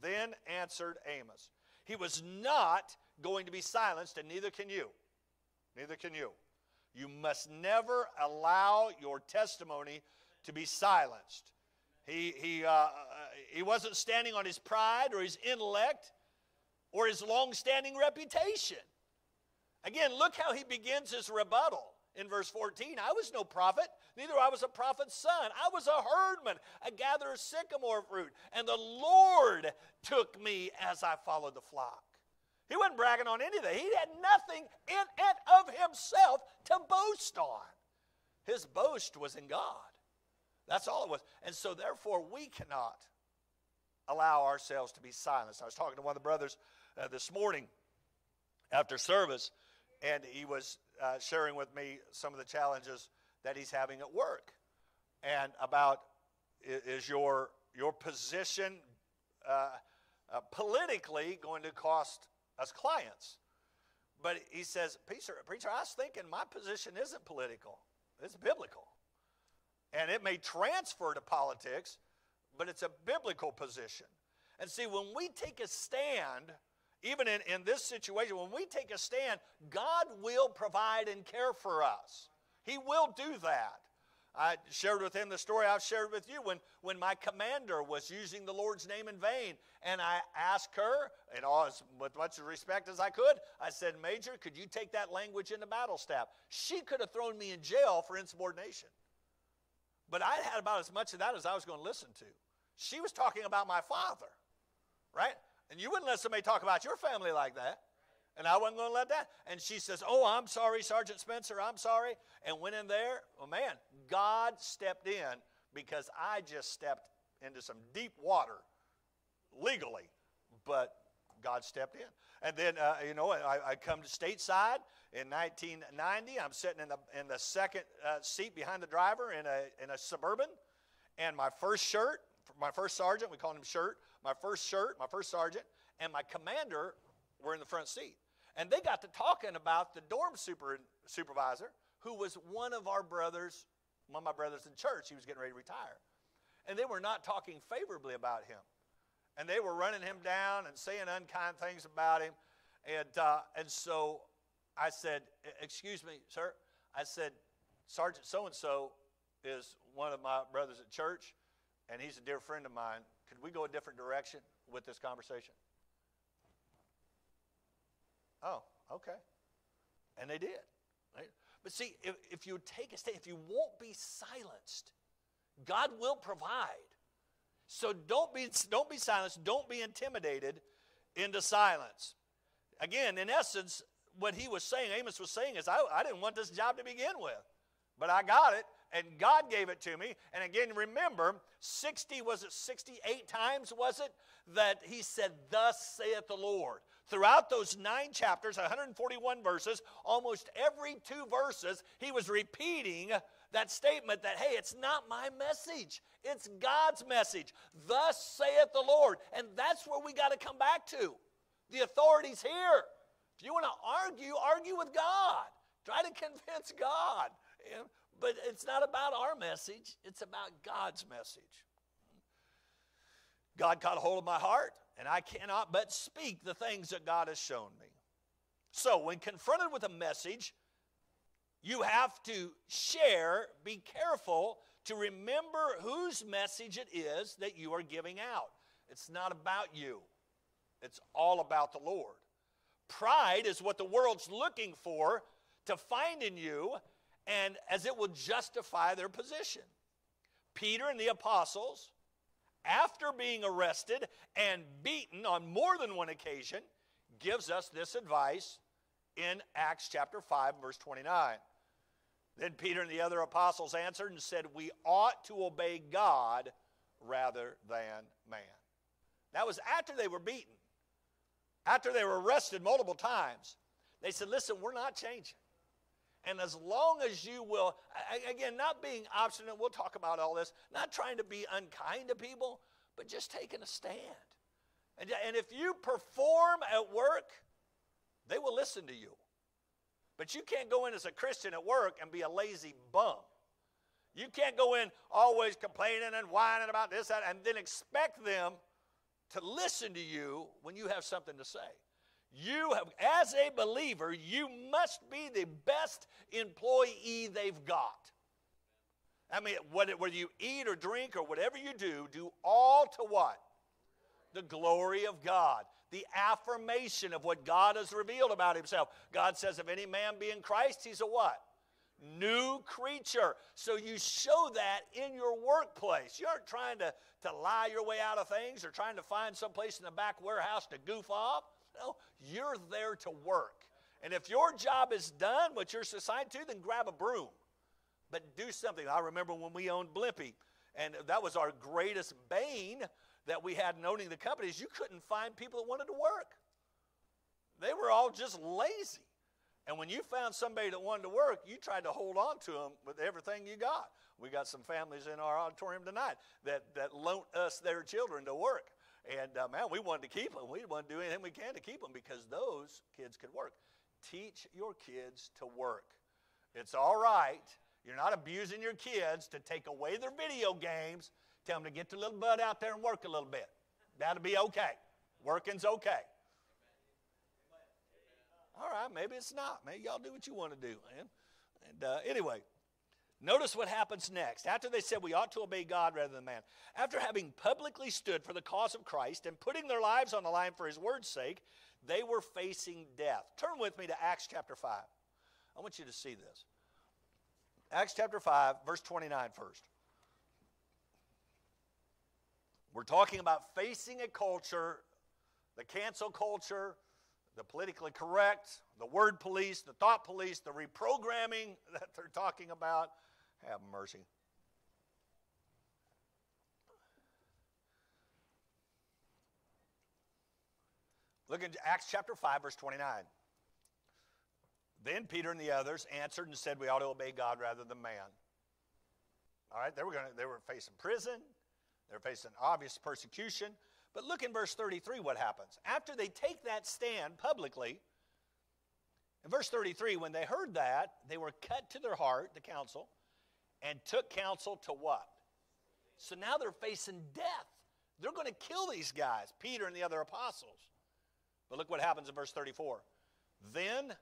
Then answered Amos. He was not going to be silenced, and neither can you. Neither can you. You must never allow your testimony to be silenced. He, he, uh, uh, he wasn't standing on his pride or his intellect or his long standing reputation. Again, look how he begins his rebuttal in verse 14. I was no prophet, neither I was a prophet's son. I was a herdman, a gatherer of sycamore fruit, and the Lord took me as I followed the flock. He wasn't bragging on anything. He had nothing in and of himself to boast on. His boast was in God. That's all it was. And so, therefore, we cannot allow ourselves to be silenced. I was talking to one of the brothers uh, this morning after service, and he was uh, sharing with me some of the challenges that he's having at work and about is your, your position uh, uh, politically going to cost us clients? But he says, preacher, preacher, I was thinking my position isn't political, it's biblical. And it may transfer to politics, but it's a biblical position. And see, when we take a stand, even in, in this situation, when we take a stand, God will provide and care for us. He will do that. I shared with him the story I've shared with you when, when my commander was using the Lord's name in vain. And I asked her, in all, with much respect as I could, I said, Major, could you take that language into battle staff? She could have thrown me in jail for insubordination. But I had about as much of that as I was going to listen to. She was talking about my father, right? And you wouldn't let somebody talk about your family like that. And I wasn't going to let that. And she says, Oh, I'm sorry, Sergeant Spencer, I'm sorry. And went in there. Well, man, God stepped in because I just stepped into some deep water legally. But God stepped in. And then, uh, you know, I, I, come to stateside in 1990. I'm sitting in the, in the second uh, seat behind the driver in a, in a Suburban. And my first shirt, my first sergeant, we call him shirt, my first shirt, my first sergeant, and my commander were in the front seat. And they got to talking about the dorm super, supervisor, who was one of our brothers, one of my brothers in church. He was getting ready to retire. And they were not talking favorably about him. And they were running him down and saying unkind things about him. And, uh, and so I said, Excuse me, sir. I said, Sergeant so and so is one of my brothers at church, and he's a dear friend of mine. Could we go a different direction with this conversation? Oh, okay. And they did. Right? But see, if, if you take a stand, if you won't be silenced, God will provide. So don't be, don't be silenced. Don't be intimidated into silence. Again, in essence, what he was saying, Amos was saying, is I, I didn't want this job to begin with, but I got it, and God gave it to me. And again, remember, 60, was it 68 times, was it, that he said, Thus saith the Lord. Throughout those nine chapters, 141 verses, almost every two verses, he was repeating that statement that, hey, it's not my message, it's God's message. Thus saith the Lord. And that's where we got to come back to. The authority's here. If you want to argue, argue with God. Try to convince God. But it's not about our message, it's about God's message. God caught a hold of my heart, and I cannot but speak the things that God has shown me. So, when confronted with a message, you have to share, be careful to remember whose message it is that you are giving out. It's not about you, it's all about the Lord. Pride is what the world's looking for to find in you, and as it will justify their position. Peter and the apostles, after being arrested and beaten on more than one occasion, gives us this advice in Acts chapter 5, verse 29. Then Peter and the other apostles answered and said, We ought to obey God rather than man. That was after they were beaten, after they were arrested multiple times. They said, Listen, we're not changing. And as long as you will, again, not being obstinate, we'll talk about all this, not trying to be unkind to people, but just taking a stand. And, if you perform at work, they will listen to you. But you can't go in as a Christian at work and be a lazy bum. You can't go in always complaining and whining about this, that, and then expect them to listen to you when you have something to say. You have, as a believer, you must be the best employee they've got. I mean, whether you eat or drink or whatever you do, do all to what? The glory of God the affirmation of what God has revealed about himself. God says, if any man be in Christ, he's a what? New creature. So you show that in your workplace. You aren't trying to, to lie your way out of things or trying to find some place in the back warehouse to goof off. No, you're there to work. And if your job is done, what you're assigned to, then grab a broom. But do something. I remember when we owned Blimpie, and that was our greatest bane that we had in owning the companies, you couldn't find people that wanted to work. They were all just lazy. And when you found somebody that wanted to work, you tried to hold on to them with everything you got. We got some families in our auditorium tonight that, that loaned us their children to work. And uh, man, we wanted to keep them. We wanted to do anything we can to keep them because those kids could work. Teach your kids to work. It's all right. You're not abusing your kids to take away their video games Tell them to get their little butt out there and work a little bit. That'll be okay. Working's okay. All right, maybe it's not. Maybe y'all do what you want to do, man. And uh, anyway, notice what happens next. After they said we ought to obey God rather than man, after having publicly stood for the cause of Christ and putting their lives on the line for his word's sake, they were facing death. Turn with me to Acts chapter 5. I want you to see this. Acts chapter 5, verse 29 first. We're talking about facing a culture, the cancel culture, the politically correct, the word police, the thought police, the reprogramming that they're talking about. Have mercy. Look at Acts chapter 5, verse 29. Then Peter and the others answered and said, We ought to obey God rather than man. All right, they were, gonna, they were facing prison, they're facing obvious persecution. But look in verse 33 what happens. After they take that stand publicly, In verse 33, when they heard that, they were cut to their heart, the council, and took counsel to what? So now they're facing death. They're going to kill these guys, Peter and the other apostles. But look what happens in verse 34. Then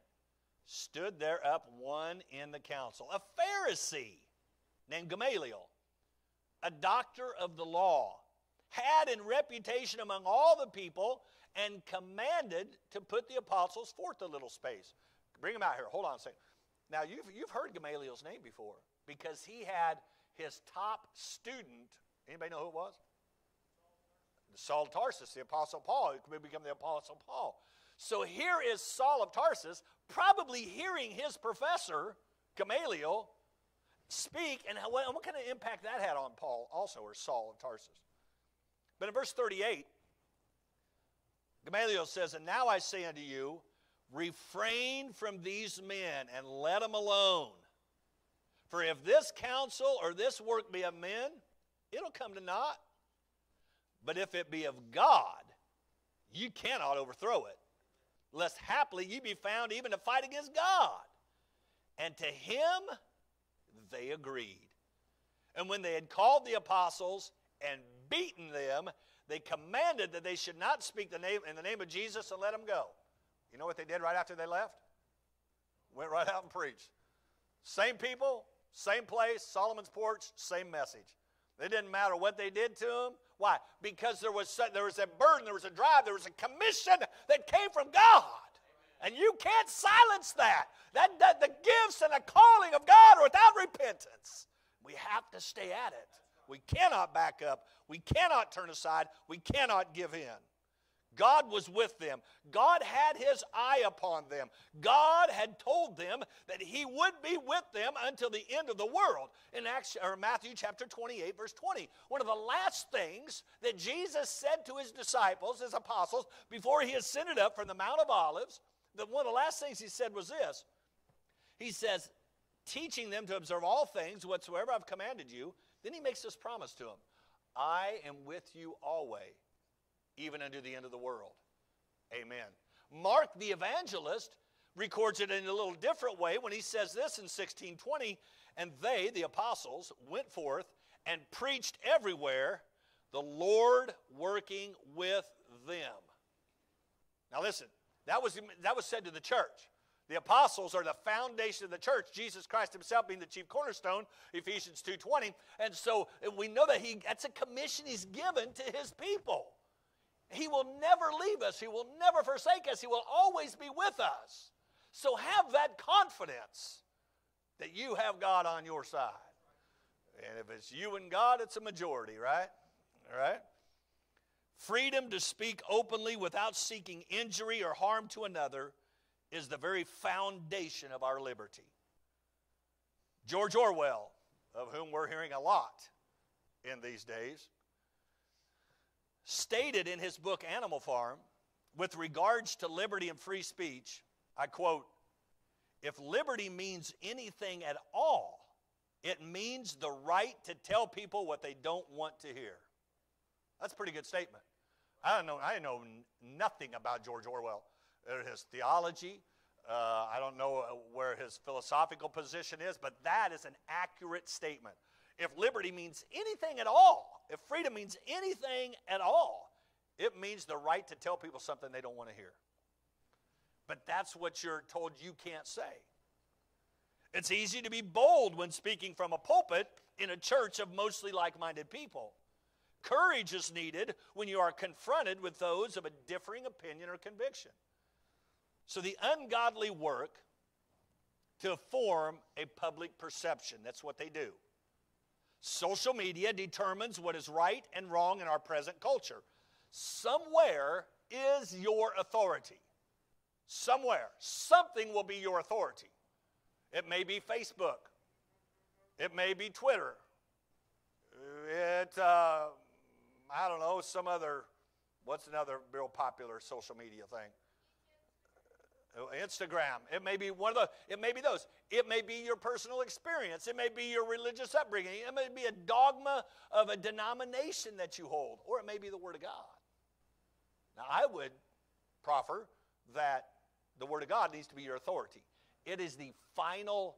stood there up one in the council, a Pharisee named Gamaliel, a doctor of the law, had in reputation among all the people, and commanded to put the apostles forth a little space. Bring him out here. Hold on a second. Now, you've, you've heard Gamaliel's name before because he had his top student. Anybody know who it was? Saul of Tarsus, the Apostle Paul, who could become the Apostle Paul. So here is Saul of Tarsus, probably hearing his professor, Gamaliel, speak, and what, what kind of impact that had on Paul also, or Saul of Tarsus. But in verse 38, Gamaliel says, And now I say unto you, refrain from these men and let them alone. For if this counsel or this work be of men, it'll come to naught. But if it be of God, you cannot overthrow it, lest haply ye be found even to fight against God. And to him they agreed. And when they had called the apostles and beaten them, they commanded that they should not speak the name in the name of Jesus and let them go. You know what they did right after they left? Went right out and preached. Same people, same place, Solomon's porch, same message. It didn't matter what they did to them. Why? Because there was, there was a burden, there was a drive, there was a commission that came from God. And you can't silence that. that, that the gifts and the calling of God are without repentance. We have to stay at it. We cannot back up. We cannot turn aside. We cannot give in. God was with them. God had his eye upon them. God had told them that he would be with them until the end of the world. In Acts, or Matthew chapter 28, verse 20. One of the last things that Jesus said to his disciples, his apostles, before he ascended up from the Mount of Olives, that one of the last things he said was this. He says, teaching them to observe all things whatsoever I've commanded you. Then he makes this promise to them I am with you always even unto the end of the world. Amen. Mark the evangelist records it in a little different way when he says this in 1620 and they, the apostles, went forth and preached everywhere, the Lord working with them. Now listen, that was, that was said to the church. The apostles are the foundation of the church, Jesus Christ himself being the chief cornerstone, Ephesians 2:20. And so we know that he that's a commission he's given to his people. He will never leave us. He will never forsake us. He will always be with us. So have that confidence that you have God on your side. And if it's you and God, it's a majority, right? All right? Freedom to speak openly without seeking injury or harm to another is the very foundation of our liberty. George Orwell, of whom we're hearing a lot in these days, stated in his book Animal Farm with regards to liberty and free speech, I quote, if liberty means anything at all, it means the right to tell people what they don't want to hear. That's a pretty good statement. I don't know, I know nothing about George Orwell, or his theology. Uh, I don't know uh, where his philosophical position is, but that is an accurate statement. If liberty means anything at all, if freedom means anything at all, it means the right to tell people something they don't want to hear. But that's what you're told you can't say. It's easy to be bold when speaking from a pulpit in a church of mostly like minded people. Courage is needed when you are confronted with those of a differing opinion or conviction. So the ungodly work to form a public perception. That's what they do. Social media determines what is right and wrong in our present culture. Somewhere is your authority. Somewhere. Something will be your authority. It may be Facebook. It may be Twitter. It, uh, I don't know, some other, what's another real popular social media thing? Oh, Instagram. It may be one of the, it may be those. It may be your personal experience. It may be your religious upbringing. It may be a dogma of a denomination that you hold, or it may be the Word of God. Now, I would proffer that the Word of God needs to be your authority. It is the final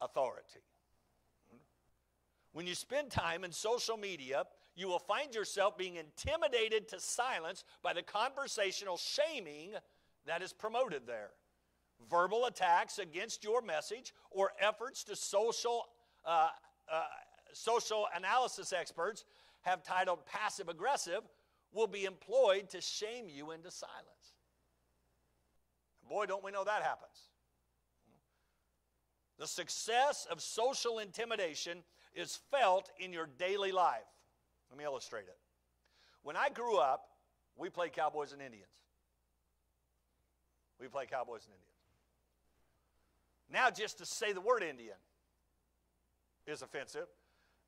authority. When you spend time in social media, you will find yourself being intimidated to silence by the conversational shaming that is promoted there. Verbal attacks against your message or efforts to social, uh, uh, social analysis experts have titled passive aggressive will be employed to shame you into silence. Boy, don't we know that happens. The success of social intimidation is felt in your daily life. Let me illustrate it. When I grew up, we played cowboys and Indians. We played cowboys and Indians. Now, just to say the word Indian is offensive.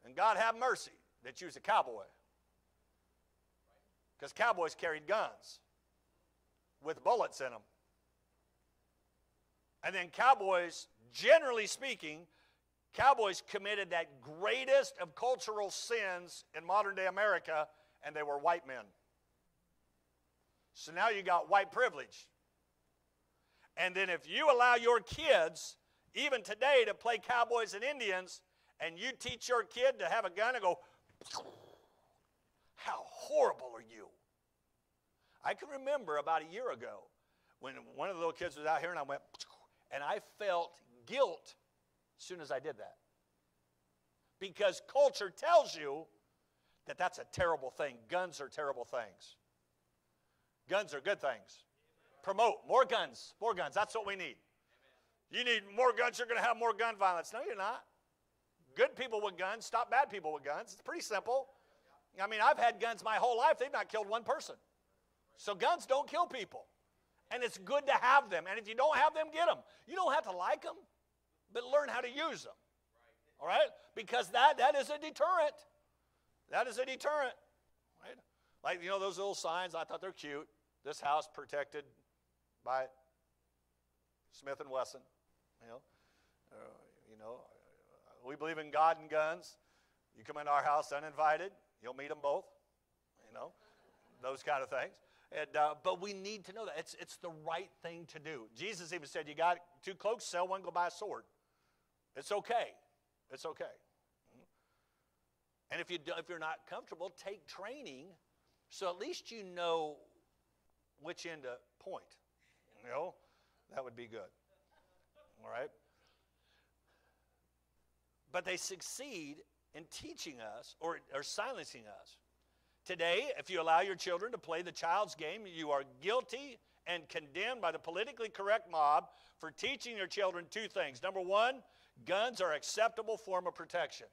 And God have mercy that you was a cowboy. Because cowboys carried guns with bullets in them. And then cowboys, generally speaking, cowboys committed that greatest of cultural sins in modern day America, and they were white men. So now you got white privilege. And then if you allow your kids, even today, to play cowboys and Indians, and you teach your kid to have a gun and go, how horrible are you? I can remember about a year ago when one of the little kids was out here and I went, and I felt guilt as soon as I did that. Because culture tells you that that's a terrible thing. Guns are terrible things. Guns are good things. Promote more guns, more guns. That's what we need. You need more guns, you're going to have more gun violence. No, you're not. Good people with guns stop bad people with guns. It's pretty simple. I mean, I've had guns my whole life, they've not killed one person. So guns don't kill people. And it's good to have them. And if you don't have them, get them. You don't have to like them, but learn how to use them. All right? Because that, that is a deterrent. That is a deterrent. Right? Like, you know, those little signs, I thought they're cute. This house protected by Smith and Wesson. You know, uh, you know, we believe in God and guns. You come into our house uninvited, you'll meet them both. You know, those kind of things. And, uh, but we need to know that it's, it's the right thing to do. Jesus even said, "You got two cloaks, sell one, go buy a sword." It's okay. It's okay. And if you do, if you're not comfortable, take training, so at least you know which end to point. You know, that would be good. All right. But they succeed in teaching us or, or silencing us. Today, if you allow your children to play the child's game, you are guilty and condemned by the politically correct mob for teaching your children two things. Number one, guns are acceptable form of protection.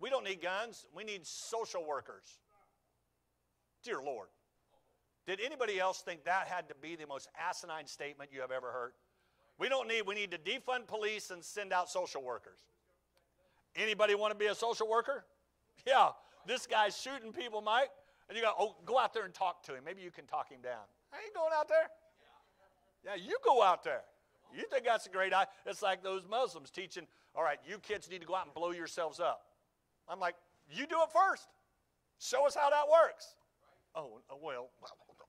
We don't need guns, we need social workers. Dear Lord. Did anybody else think that had to be the most asinine statement you have ever heard? We don't need, we need to defund police and send out social workers. Anybody want to be a social worker? Yeah, this guy's shooting people, Mike. And you go, oh, go out there and talk to him. Maybe you can talk him down. I ain't going out there. Yeah, you go out there. You think that's a great idea? It's like those Muslims teaching, all right, you kids need to go out and blow yourselves up. I'm like, you do it first. Show us how that works. Oh, well,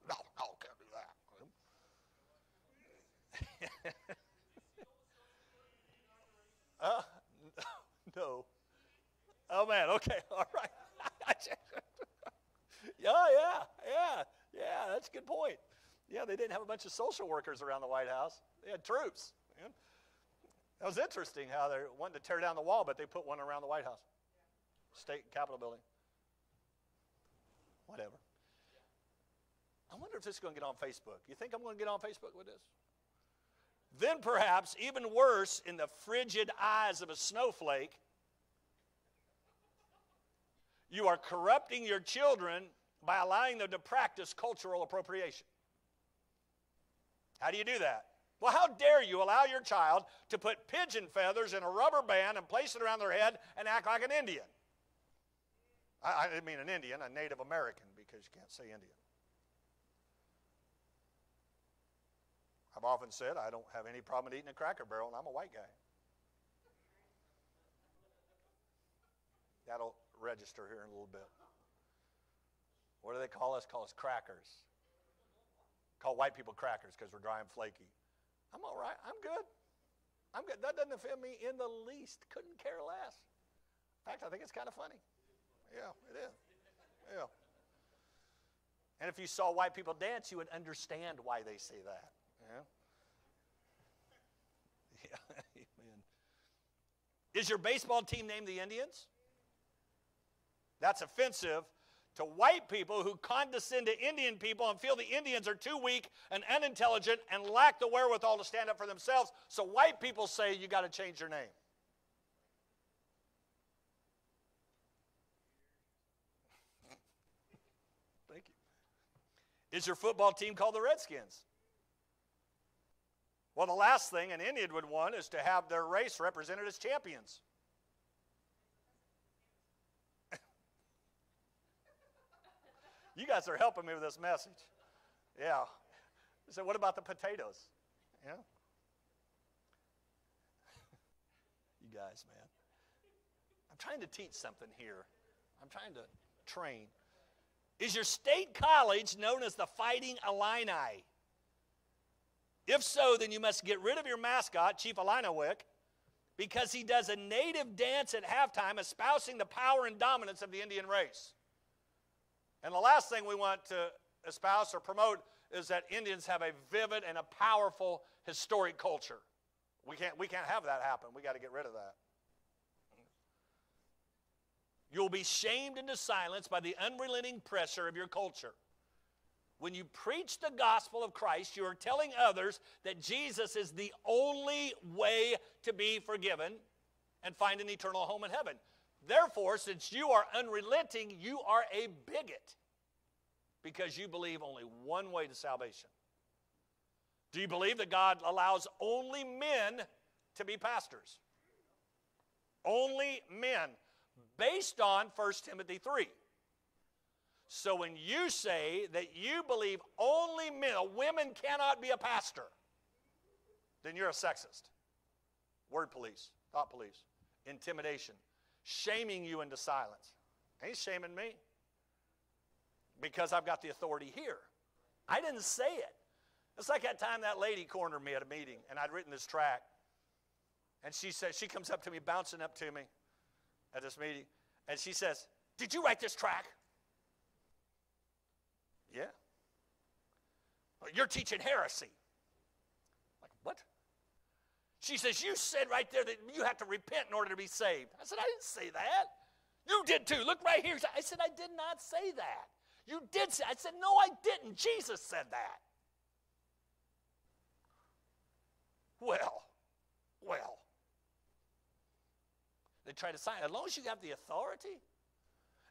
no, no, can't do that. uh, no. Oh, man, okay, all right. Yeah, yeah, yeah, yeah. That's a good point. Yeah, they didn't have a bunch of social workers around the White House. They had troops. Man. That was interesting how they wanted to tear down the wall, but they put one around the White House, state Capitol building. Whatever. I wonder if this is going to get on Facebook. You think I'm going to get on Facebook with this? Then perhaps, even worse, in the frigid eyes of a snowflake, you are corrupting your children by allowing them to practice cultural appropriation. How do you do that? Well, how dare you allow your child to put pigeon feathers in a rubber band and place it around their head and act like an Indian? I, I didn't mean an Indian, a Native American, because you can't say Indian. I've often said I don't have any problem eating a cracker barrel, and I'm a white guy. That'll register here in a little bit. What do they call us? Call us crackers. Call white people crackers because we're dry and flaky. I'm all right. I'm good. I'm good. That doesn't offend me in the least. Couldn't care less. In fact, I think it's kind of funny. Yeah, it is. Yeah. And if you saw white people dance, you would understand why they say that. Yeah. Yeah. Amen. Is your baseball team named the Indians? That's offensive to white people who condescend to Indian people and feel the Indians are too weak and unintelligent and lack the wherewithal to stand up for themselves. So white people say you got to change your name. Thank you. Is your football team called the Redskins? Well, the last thing an Indian would want is to have their race represented as champions. You guys are helping me with this message. Yeah. So, what about the potatoes? Yeah. you guys, man. I'm trying to teach something here. I'm trying to train. Is your state college known as the Fighting Illini? If so, then you must get rid of your mascot, Chief Illiniwek, because he does a native dance at halftime espousing the power and dominance of the Indian race. And the last thing we want to espouse or promote is that Indians have a vivid and a powerful historic culture. We can't, we can't have that happen. We got to get rid of that. You'll be shamed into silence by the unrelenting pressure of your culture. When you preach the gospel of Christ, you are telling others that Jesus is the only way to be forgiven and find an eternal home in heaven. Therefore, since you are unrelenting, you are a bigot because you believe only one way to salvation. Do you believe that God allows only men to be pastors? Only men, based on 1 Timothy 3. So when you say that you believe only men, women cannot be a pastor, then you're a sexist. Word police, thought police, intimidation, shaming you into silence. Ain't shaming me because I've got the authority here. I didn't say it. It's like that time that lady cornered me at a meeting and I'd written this track. And she says, she comes up to me, bouncing up to me at this meeting, and she says, Did you write this track? Yeah. Well, you're teaching heresy. She says, You said right there that you have to repent in order to be saved. I said, I didn't say that. You did too. Look right here. I said, I did not say that. You did say. I said, No, I didn't. Jesus said that. Well, well. They try to sign. As long as you have the authority,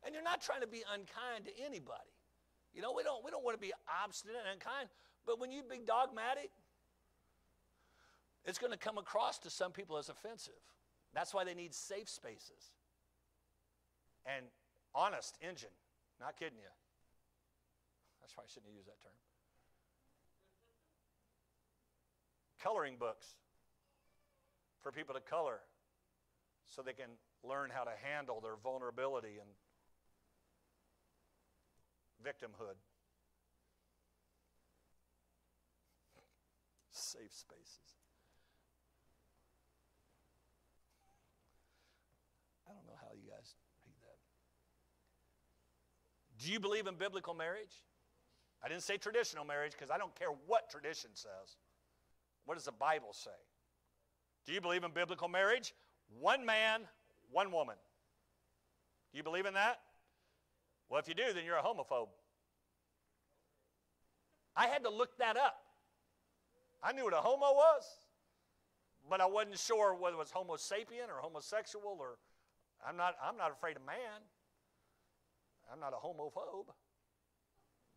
and you're not trying to be unkind to anybody. You know, we don't, we don't want to be obstinate and unkind, but when you be dogmatic, it's going to come across to some people as offensive. That's why they need safe spaces. And honest engine, not kidding you. That's why I shouldn't use that term. Coloring books for people to color so they can learn how to handle their vulnerability and victimhood. Safe spaces. I don't know how you guys read that. Do you believe in biblical marriage? I didn't say traditional marriage because I don't care what tradition says. What does the Bible say? Do you believe in biblical marriage? One man, one woman. Do you believe in that? Well, if you do, then you're a homophobe. I had to look that up. I knew what a homo was, but I wasn't sure whether it was homo sapien or homosexual or I'm not I'm not afraid of man. I'm not a homophobe.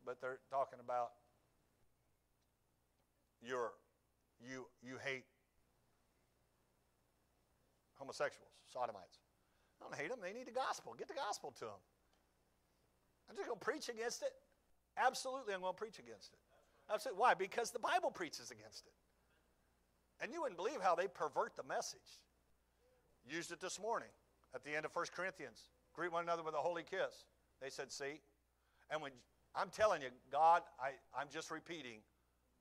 But they're talking about your you you hate homosexuals, sodomites. I don't hate them. They need the gospel. Get the gospel to them. I'm just going to preach against it. Absolutely, I'm going to preach against it. Absolutely. Why? Because the Bible preaches against it. And you wouldn't believe how they pervert the message. Used it this morning at the end of 1 Corinthians. Greet one another with a holy kiss. They said, see? And when I'm telling you, God, I, I'm just repeating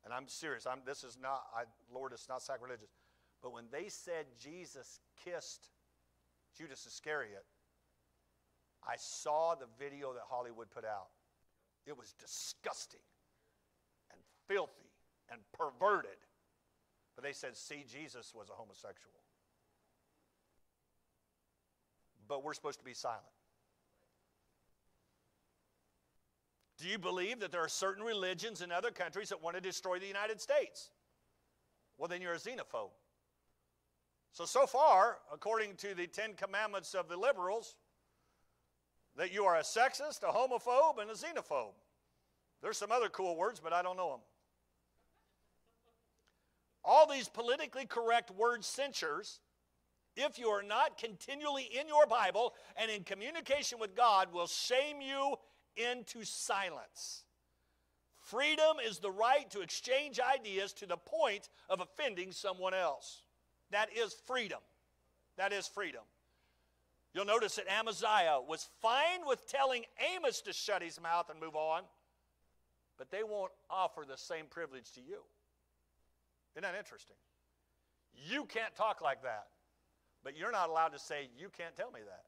and I'm serious, I'm, this is not, I, Lord, it's not sacrilegious, but when they said Jesus kissed Judas Iscariot, I saw the video that Hollywood put out. It was disgusting and filthy and perverted. But they said, see, Jesus was a homosexual. But we're supposed to be silent. Do you believe that there are certain religions in other countries that want to destroy the United States? Well, then you're a xenophobe. So, so far, according to the Ten Commandments of the liberals, that you are a sexist, a homophobe, and a xenophobe. There's some other cool words, but I don't know them. All these politically correct word censures, if you are not continually in your Bible and in communication with God, will shame you into silence. Freedom is the right to exchange ideas to the point of offending someone else. That is freedom. That is freedom. You'll notice that Amaziah was fine with telling Amos to shut his mouth and move on, but they won't offer the same privilege to you. Isn't that interesting? You can't talk like that, but you're not allowed to say, You can't tell me that.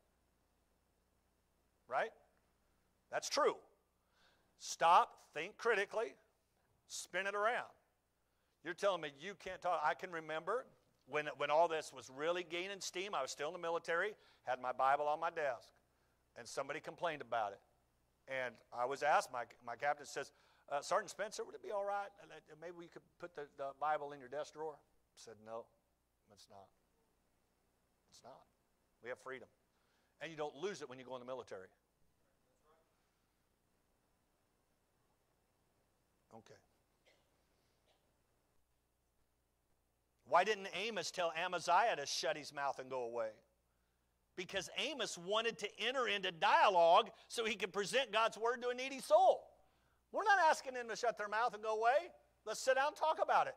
Right? That's true. Stop, think critically, spin it around. You're telling me you can't talk. I can remember when, when all this was really gaining steam, I was still in the military, had my Bible on my desk, and somebody complained about it. And I was asked, my, my captain says, uh, Sergeant Spencer, would it be all right? Maybe we could put the, the Bible in your desk drawer? I said, no, it's not. It's not. We have freedom. And you don't lose it when you go in the military. Okay. Why didn't Amos tell Amaziah to shut his mouth and go away? Because Amos wanted to enter into dialogue so he could present God's word to a needy soul. We're not asking them to shut their mouth and go away. Let's sit down and talk about it.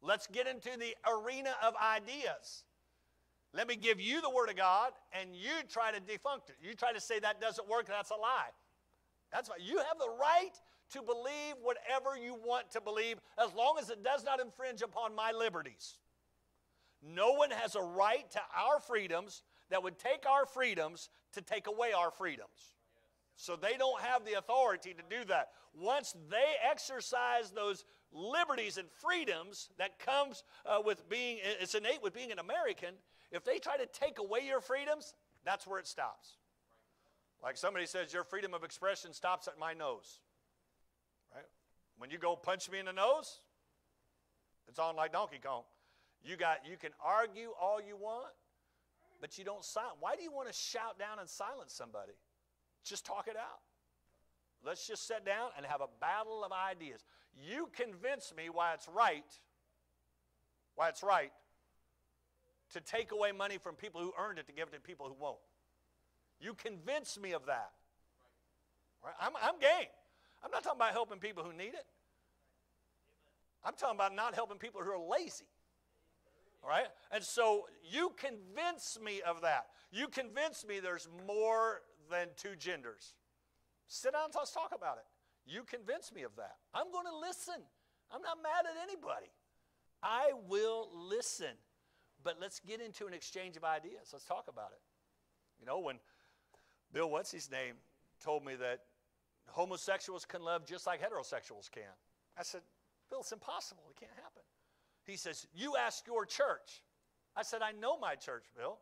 Let's get into the arena of ideas. Let me give you the Word of God, and you try to defunct it. You try to say that doesn't work, that's a lie. That's why you have the right to believe whatever you want to believe as long as it does not infringe upon my liberties. No one has a right to our freedoms that would take our freedoms to take away our freedoms. So they don't have the authority to do that. Once they exercise those liberties and freedoms that comes uh, with being, it's innate with being an American, if they try to take away your freedoms, that's where it stops. Like somebody says, your freedom of expression stops at my nose. When you go punch me in the nose, it's on like Donkey Kong. You got you can argue all you want, but you don't silence. Why do you want to shout down and silence somebody? Just talk it out. Let's just sit down and have a battle of ideas. You convince me why it's right, why it's right to take away money from people who earned it to give it to people who won't. You convince me of that. Right? I'm, I'm game. I'm not talking about helping people who need it. I'm talking about not helping people who are lazy. All right? And so you convince me of that. You convince me there's more than two genders. Sit down and let's talk about it. You convince me of that. I'm going to listen. I'm not mad at anybody. I will listen. But let's get into an exchange of ideas. Let's talk about it. You know, when Bill, what's his name, told me that homosexuals can love just like heterosexuals can. I said, Bill, it's impossible. It can't happen. He says, You ask your church. I said, I know my church, Bill,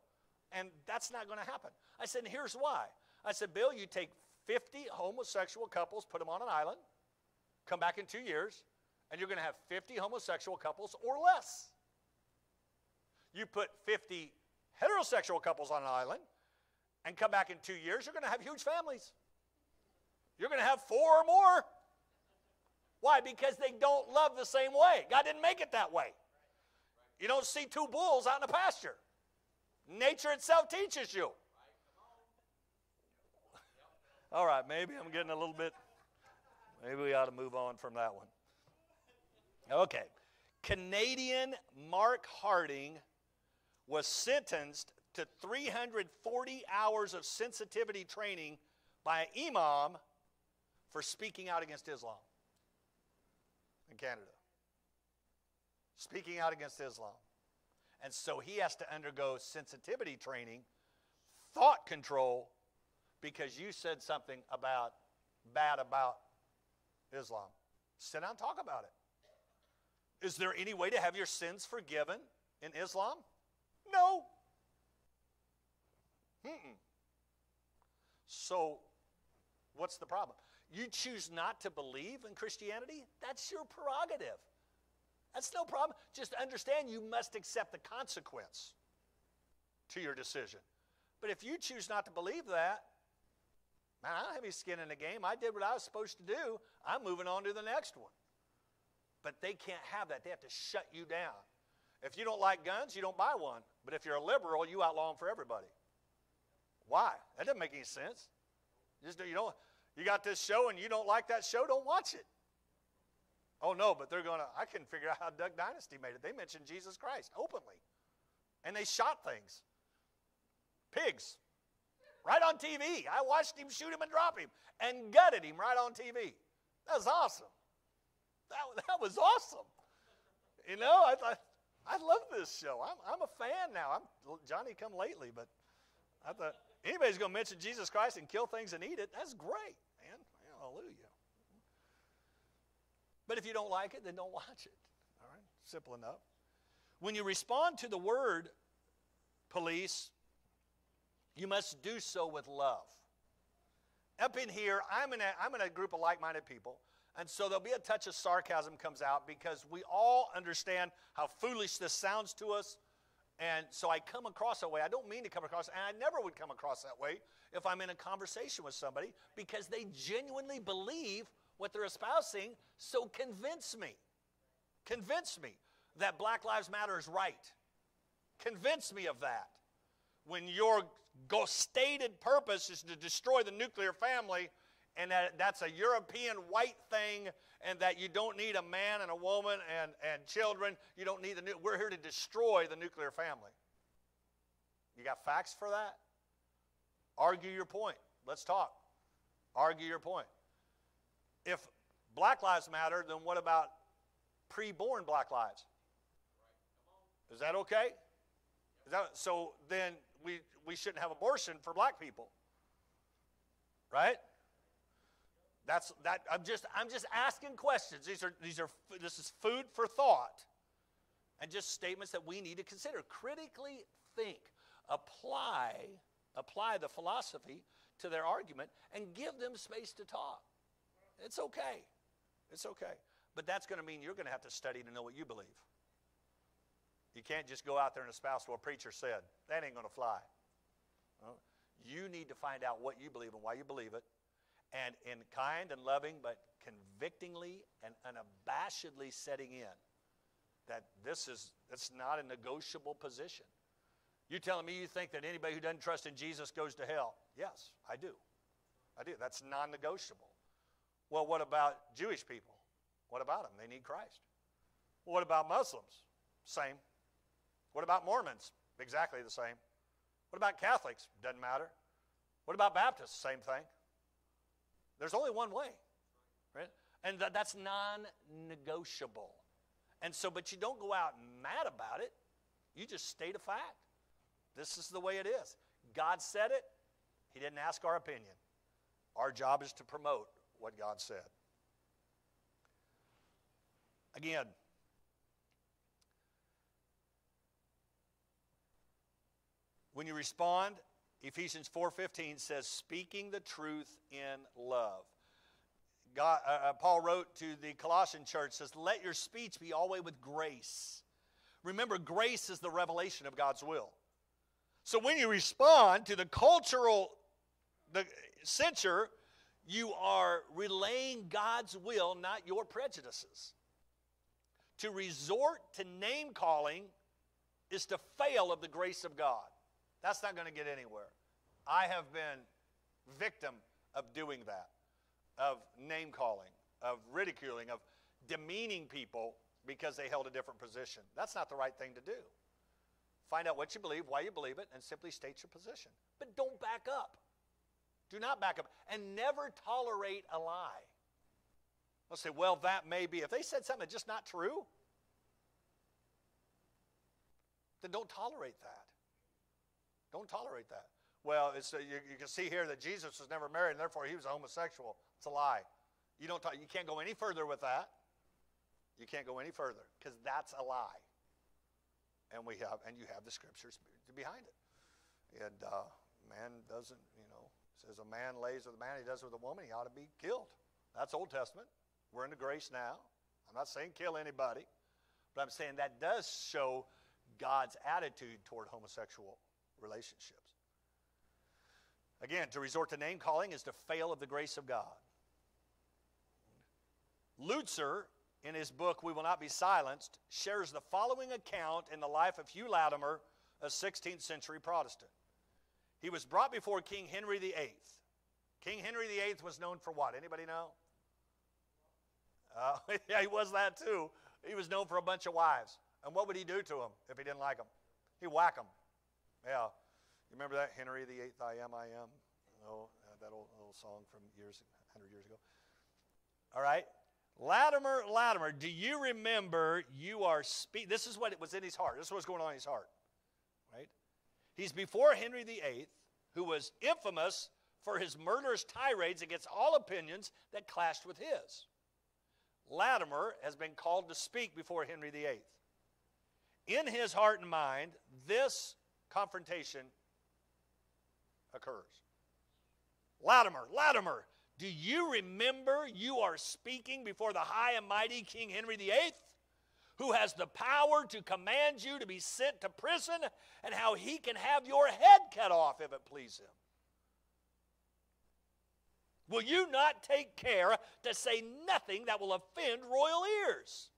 and that's not going to happen. I said, Here's why. I said, Bill, you take 50 homosexual couples, put them on an island, come back in two years, and you're going to have 50 homosexual couples or less. You put 50 heterosexual couples on an island and come back in two years, you're going to have huge families. You're going to have four or more. Why? Because they don't love the same way. God didn't make it that way. You don't see two bulls out in the pasture. Nature itself teaches you. All right, maybe I'm getting a little bit, maybe we ought to move on from that one. Okay. Canadian Mark Harding was sentenced to 340 hours of sensitivity training by an imam for speaking out against Islam. in Canada, speaking out against Islam. And so he has to undergo sensitivity training, thought control, because you said something about bad about Islam. Sit down and talk about it. Is there any way to have your sins forgiven in Islam? No. Mm-mm. So, what's the problem? You choose not to believe in Christianity? That's your prerogative. That's no problem. Just understand you must accept the consequence to your decision. But if you choose not to believe that, man, I don't have any skin in the game. I did what I was supposed to do. I'm moving on to the next one. But they can't have that. They have to shut you down. If you don't like guns, you don't buy one. But if you're a liberal, you outlaw them for everybody. Why? That doesn't make any sense. Just you know, you got this show and you don't like that show, don't watch it. Oh no, but they're going to. I couldn't figure out how Duck Dynasty made it. They mentioned Jesus Christ openly, and they shot things, pigs, right on TV. I watched him shoot him and drop him, and gutted him right on TV. That was awesome. That, that was awesome. You know, I thought I love this show. I'm, I'm a fan now. I'm Johnny come lately, but I thought anybody's going to mention Jesus Christ and kill things and eat it. That's great. Hallelujah. But if you don't like it, then don't watch it. All right? Simple enough. When you respond to the word police, you must do so with love. Up in here, I'm in a, I'm in a group of like minded people. And so there'll be a touch of sarcasm comes out because we all understand how foolish this sounds to us. And so I come across that way. I don't mean to come across, and I never would come across that way if I'm in a conversation with somebody because they genuinely believe what they're espousing. So convince me. Convince me that Black Lives Matter is right. Convince me of that. When your stated purpose is to destroy the nuclear family, and that that's a European white thing, and that you don't need a man and a woman and, and children. You don't need the new. We're here to destroy the nuclear family. You got facts for that? Argue your point. Let's talk. Argue your point. If Black Lives Matter, then what about pre-born Black lives? Is that okay? Is that, so then we, we shouldn't have abortion for black people. Right? That's that I'm just I'm just asking questions. These are these are this is food for thought. And just statements that we need to consider. Critically think, apply apply the philosophy to their argument and give them space to talk. It's okay. It's okay. But that's going to mean you're going to have to study to know what you believe. You can't just go out there and espouse what a preacher said. That ain't going to fly. You need to find out what you believe and why you believe it and in kind and loving, but convictingly and unabashedly setting in that this is it's not a negotiable position. You telling me you think that anybody who doesn't trust in Jesus goes to hell? Yes, I do. I do. That's non-negotiable. Well, what about Jewish people? What about them? They need Christ. What about Muslims? Same. What about Mormons? Exactly the same. What about Catholics? Doesn't matter. What about Baptists? Same thing. There's only one way, right? And th- that's non negotiable. And so, but you don't go out mad about it, you just state a fact. This is the way it is. God said it, He didn't ask our opinion. Our job is to promote what God said. Again, when you respond, Ephesians 4:15 says speaking the truth in love. God, uh, uh, Paul wrote to the Colossian church says let your speech be always with grace. Remember grace is the revelation of God's will. So when you respond to the cultural the censure, you are relaying God's will, not your prejudices. To resort to name calling is to fail of the grace of God. That's not going to get anywhere. I have been victim of doing that, of name calling, of ridiculing, of demeaning people because they held a different position. That's not the right thing to do. Find out what you believe, why you believe it, and simply state your position. But don't back up. Do not back up. And never tolerate a lie. They'll say, well, that may be. If they said something that's just not true, then don't tolerate that. Don't tolerate that. Well, it's, uh, you, you can see here that Jesus was never married, and therefore he was a homosexual. It's a lie. You, don't talk, you can't go any further with that. You can't go any further because that's a lie. And we have, and you have the scriptures behind it. And uh, man doesn't, you know, says a man lays with a man, he does with a woman, he ought to be killed. That's Old Testament. We're into grace now. I'm not saying kill anybody, but I'm saying that does show God's attitude toward homosexual relationships. Again, to resort to name calling is to fail of the grace of God. Lutzer, in his book We Will Not Be Silenced, shares the following account in the life of Hugh Latimer, a 16th century Protestant. He was brought before King Henry VIII. King Henry VIII was known for what? Anybody know? Uh, yeah, he was that too. He was known for a bunch of wives. And what would he do to them if he didn't like them? He'd whack them. Yeah. You remember that? Henry VIII, I am, I am. Oh, that old, old song from years, 100 years ago. All right. Latimer, Latimer, do you remember you are speaking? This is what was in his heart. This is what's going on in his heart. Right? He's before Henry VIII, who was infamous for his murderous tirades against all opinions that clashed with his. Latimer has been called to speak before Henry VIII. In his heart and mind, this confrontation occurs. Latimer, Latimer, do you remember you are speaking before the high and mighty King Henry VIII, who has the power to command you to be sent to prison, and how he can have your head cut off if it please him? Will you not take care to say nothing that will offend royal ears?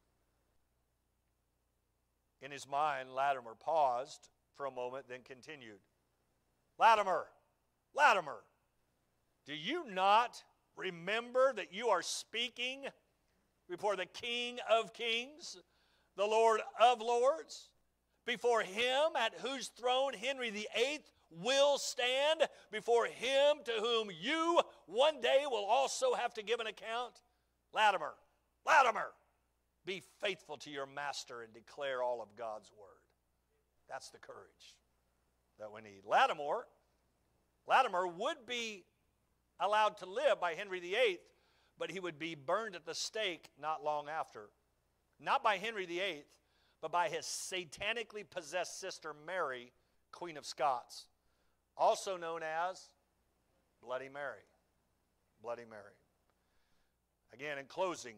In his mind, Latimer paused for a moment, then continued Latimer, Latimer, do you not remember that you are speaking before the King of Kings, the Lord of Lords? Before him at whose throne Henry VIII will stand, before him to whom you one day will also have to give an account? Latimer, Latimer, be faithful to your master and declare all of God's word. That's the courage that we need. Latimer, Latimer would be allowed to live by Henry VIII, but he would be burned at the stake not long after. Not by Henry VIII, but by his satanically possessed sister Mary, Queen of Scots, also known as Bloody Mary. Bloody Mary. Again, in closing,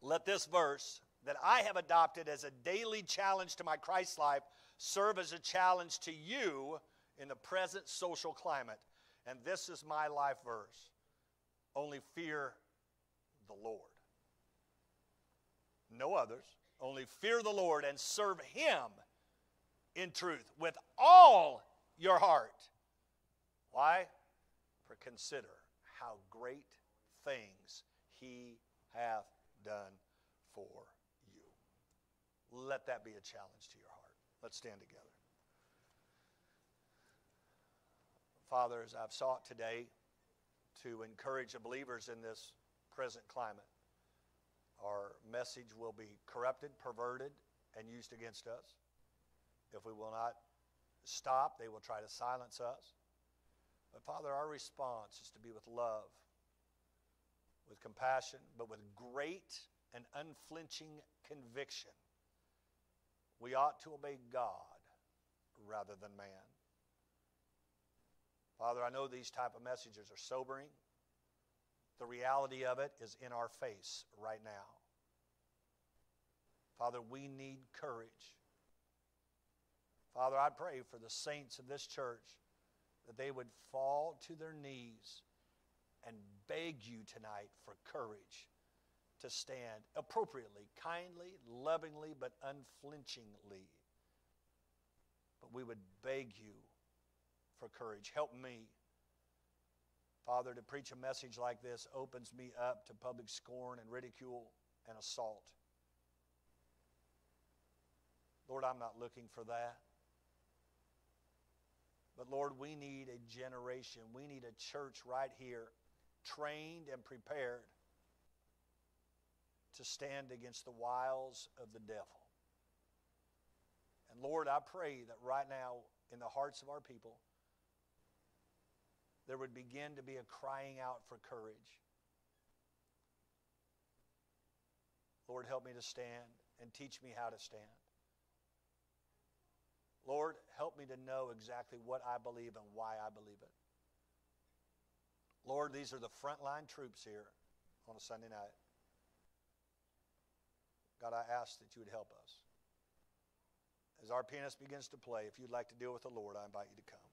let this verse that I have adopted as a daily challenge to my Christ life serve as a challenge to you in the present social climate. And this is my life verse only fear the Lord. No others. Only fear the Lord and serve Him in truth with all your heart. Why? For consider how great things He hath done for you. Let that be a challenge to your heart. Let's stand together. Father, as I've sought today to encourage the believers in this present climate, our message will be corrupted, perverted, and used against us. If we will not stop, they will try to silence us. But Father, our response is to be with love, with compassion, but with great and unflinching conviction. We ought to obey God rather than man. Father, I know these type of messages are sobering. The reality of it is in our face right now. Father, we need courage. Father, I pray for the saints of this church that they would fall to their knees and beg you tonight for courage to stand appropriately, kindly, lovingly, but unflinchingly. But we would beg you for courage. Help me. Father, to preach a message like this opens me up to public scorn and ridicule and assault. Lord, I'm not looking for that. But Lord, we need a generation, we need a church right here, trained and prepared to stand against the wiles of the devil. And Lord, I pray that right now in the hearts of our people, there would begin to be a crying out for courage. Lord, help me to stand and teach me how to stand. Lord, help me to know exactly what I believe and why I believe it. Lord, these are the frontline troops here on a Sunday night. God, I ask that you would help us. As our pianist begins to play, if you'd like to deal with the Lord, I invite you to come.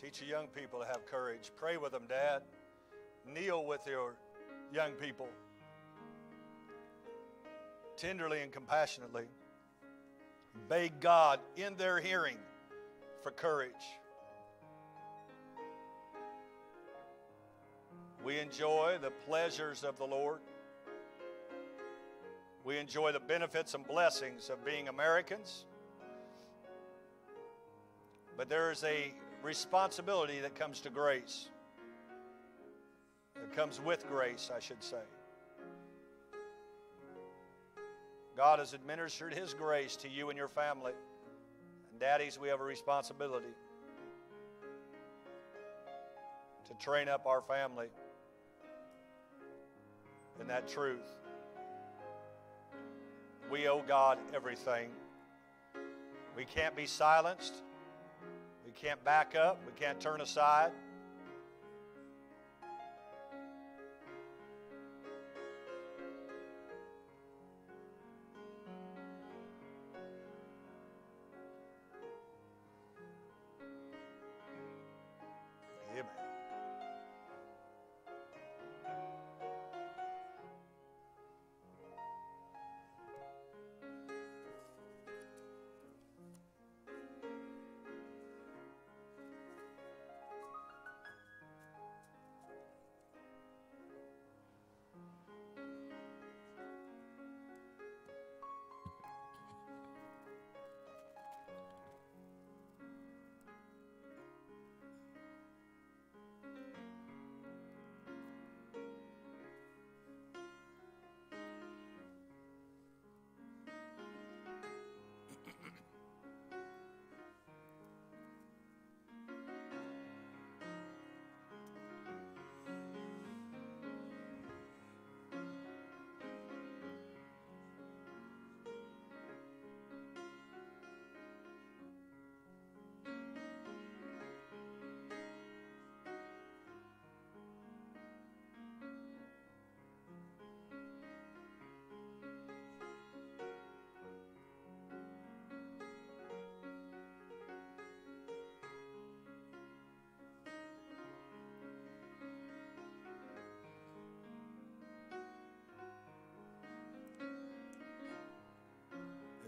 Teach your young people to have courage. Pray with them, Dad. Kneel with your young people. Tenderly and compassionately. Beg God in their hearing for courage. We enjoy the pleasures of the Lord. We enjoy the benefits and blessings of being Americans. But there is a responsibility that comes to grace. That comes with grace, I should say. God has administered His grace to you and your family. And daddies, we have a responsibility to train up our family in that truth. We owe God everything. We can't be silenced. We can't back up. We can't turn aside.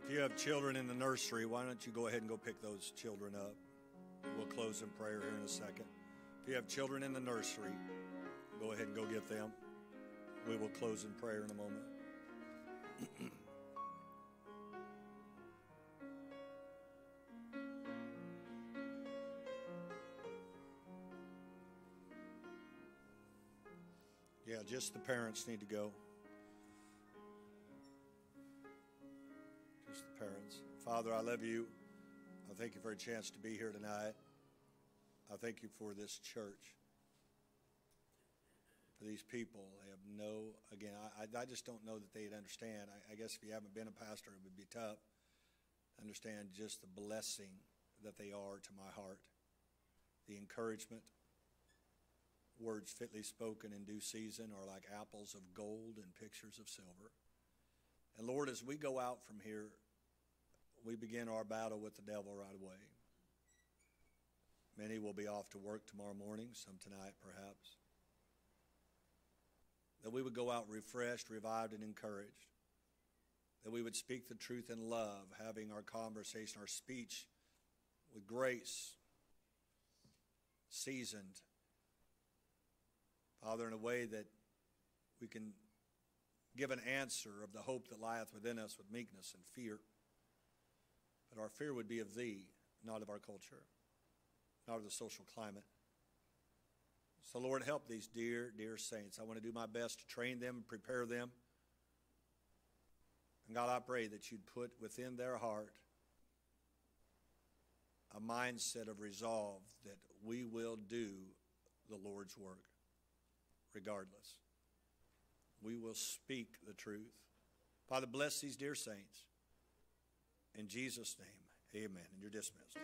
If you have children in the nursery, why don't you go ahead and go pick those children up? We'll close in prayer here in a second. If you have children in the nursery, go ahead and go get them. We will close in prayer in a moment. yeah, just the parents need to go. Father, I love you. I thank you for a chance to be here tonight. I thank you for this church. For these people, they have no, again, I, I just don't know that they'd understand. I, I guess if you haven't been a pastor, it would be tough to understand just the blessing that they are to my heart, the encouragement. Words fitly spoken in due season are like apples of gold and pictures of silver. And Lord, as we go out from here, we begin our battle with the devil right away. Many will be off to work tomorrow morning, some tonight perhaps. That we would go out refreshed, revived, and encouraged. That we would speak the truth in love, having our conversation, our speech with grace, seasoned. Father, in a way that we can give an answer of the hope that lieth within us with meekness and fear. But our fear would be of Thee, not of our culture, not of the social climate. So, Lord, help these dear, dear saints. I want to do my best to train them, prepare them. And God, I pray that you'd put within their heart a mindset of resolve that we will do the Lord's work regardless. We will speak the truth. Father, bless these dear saints. In Jesus' name, amen. And you're dismissed.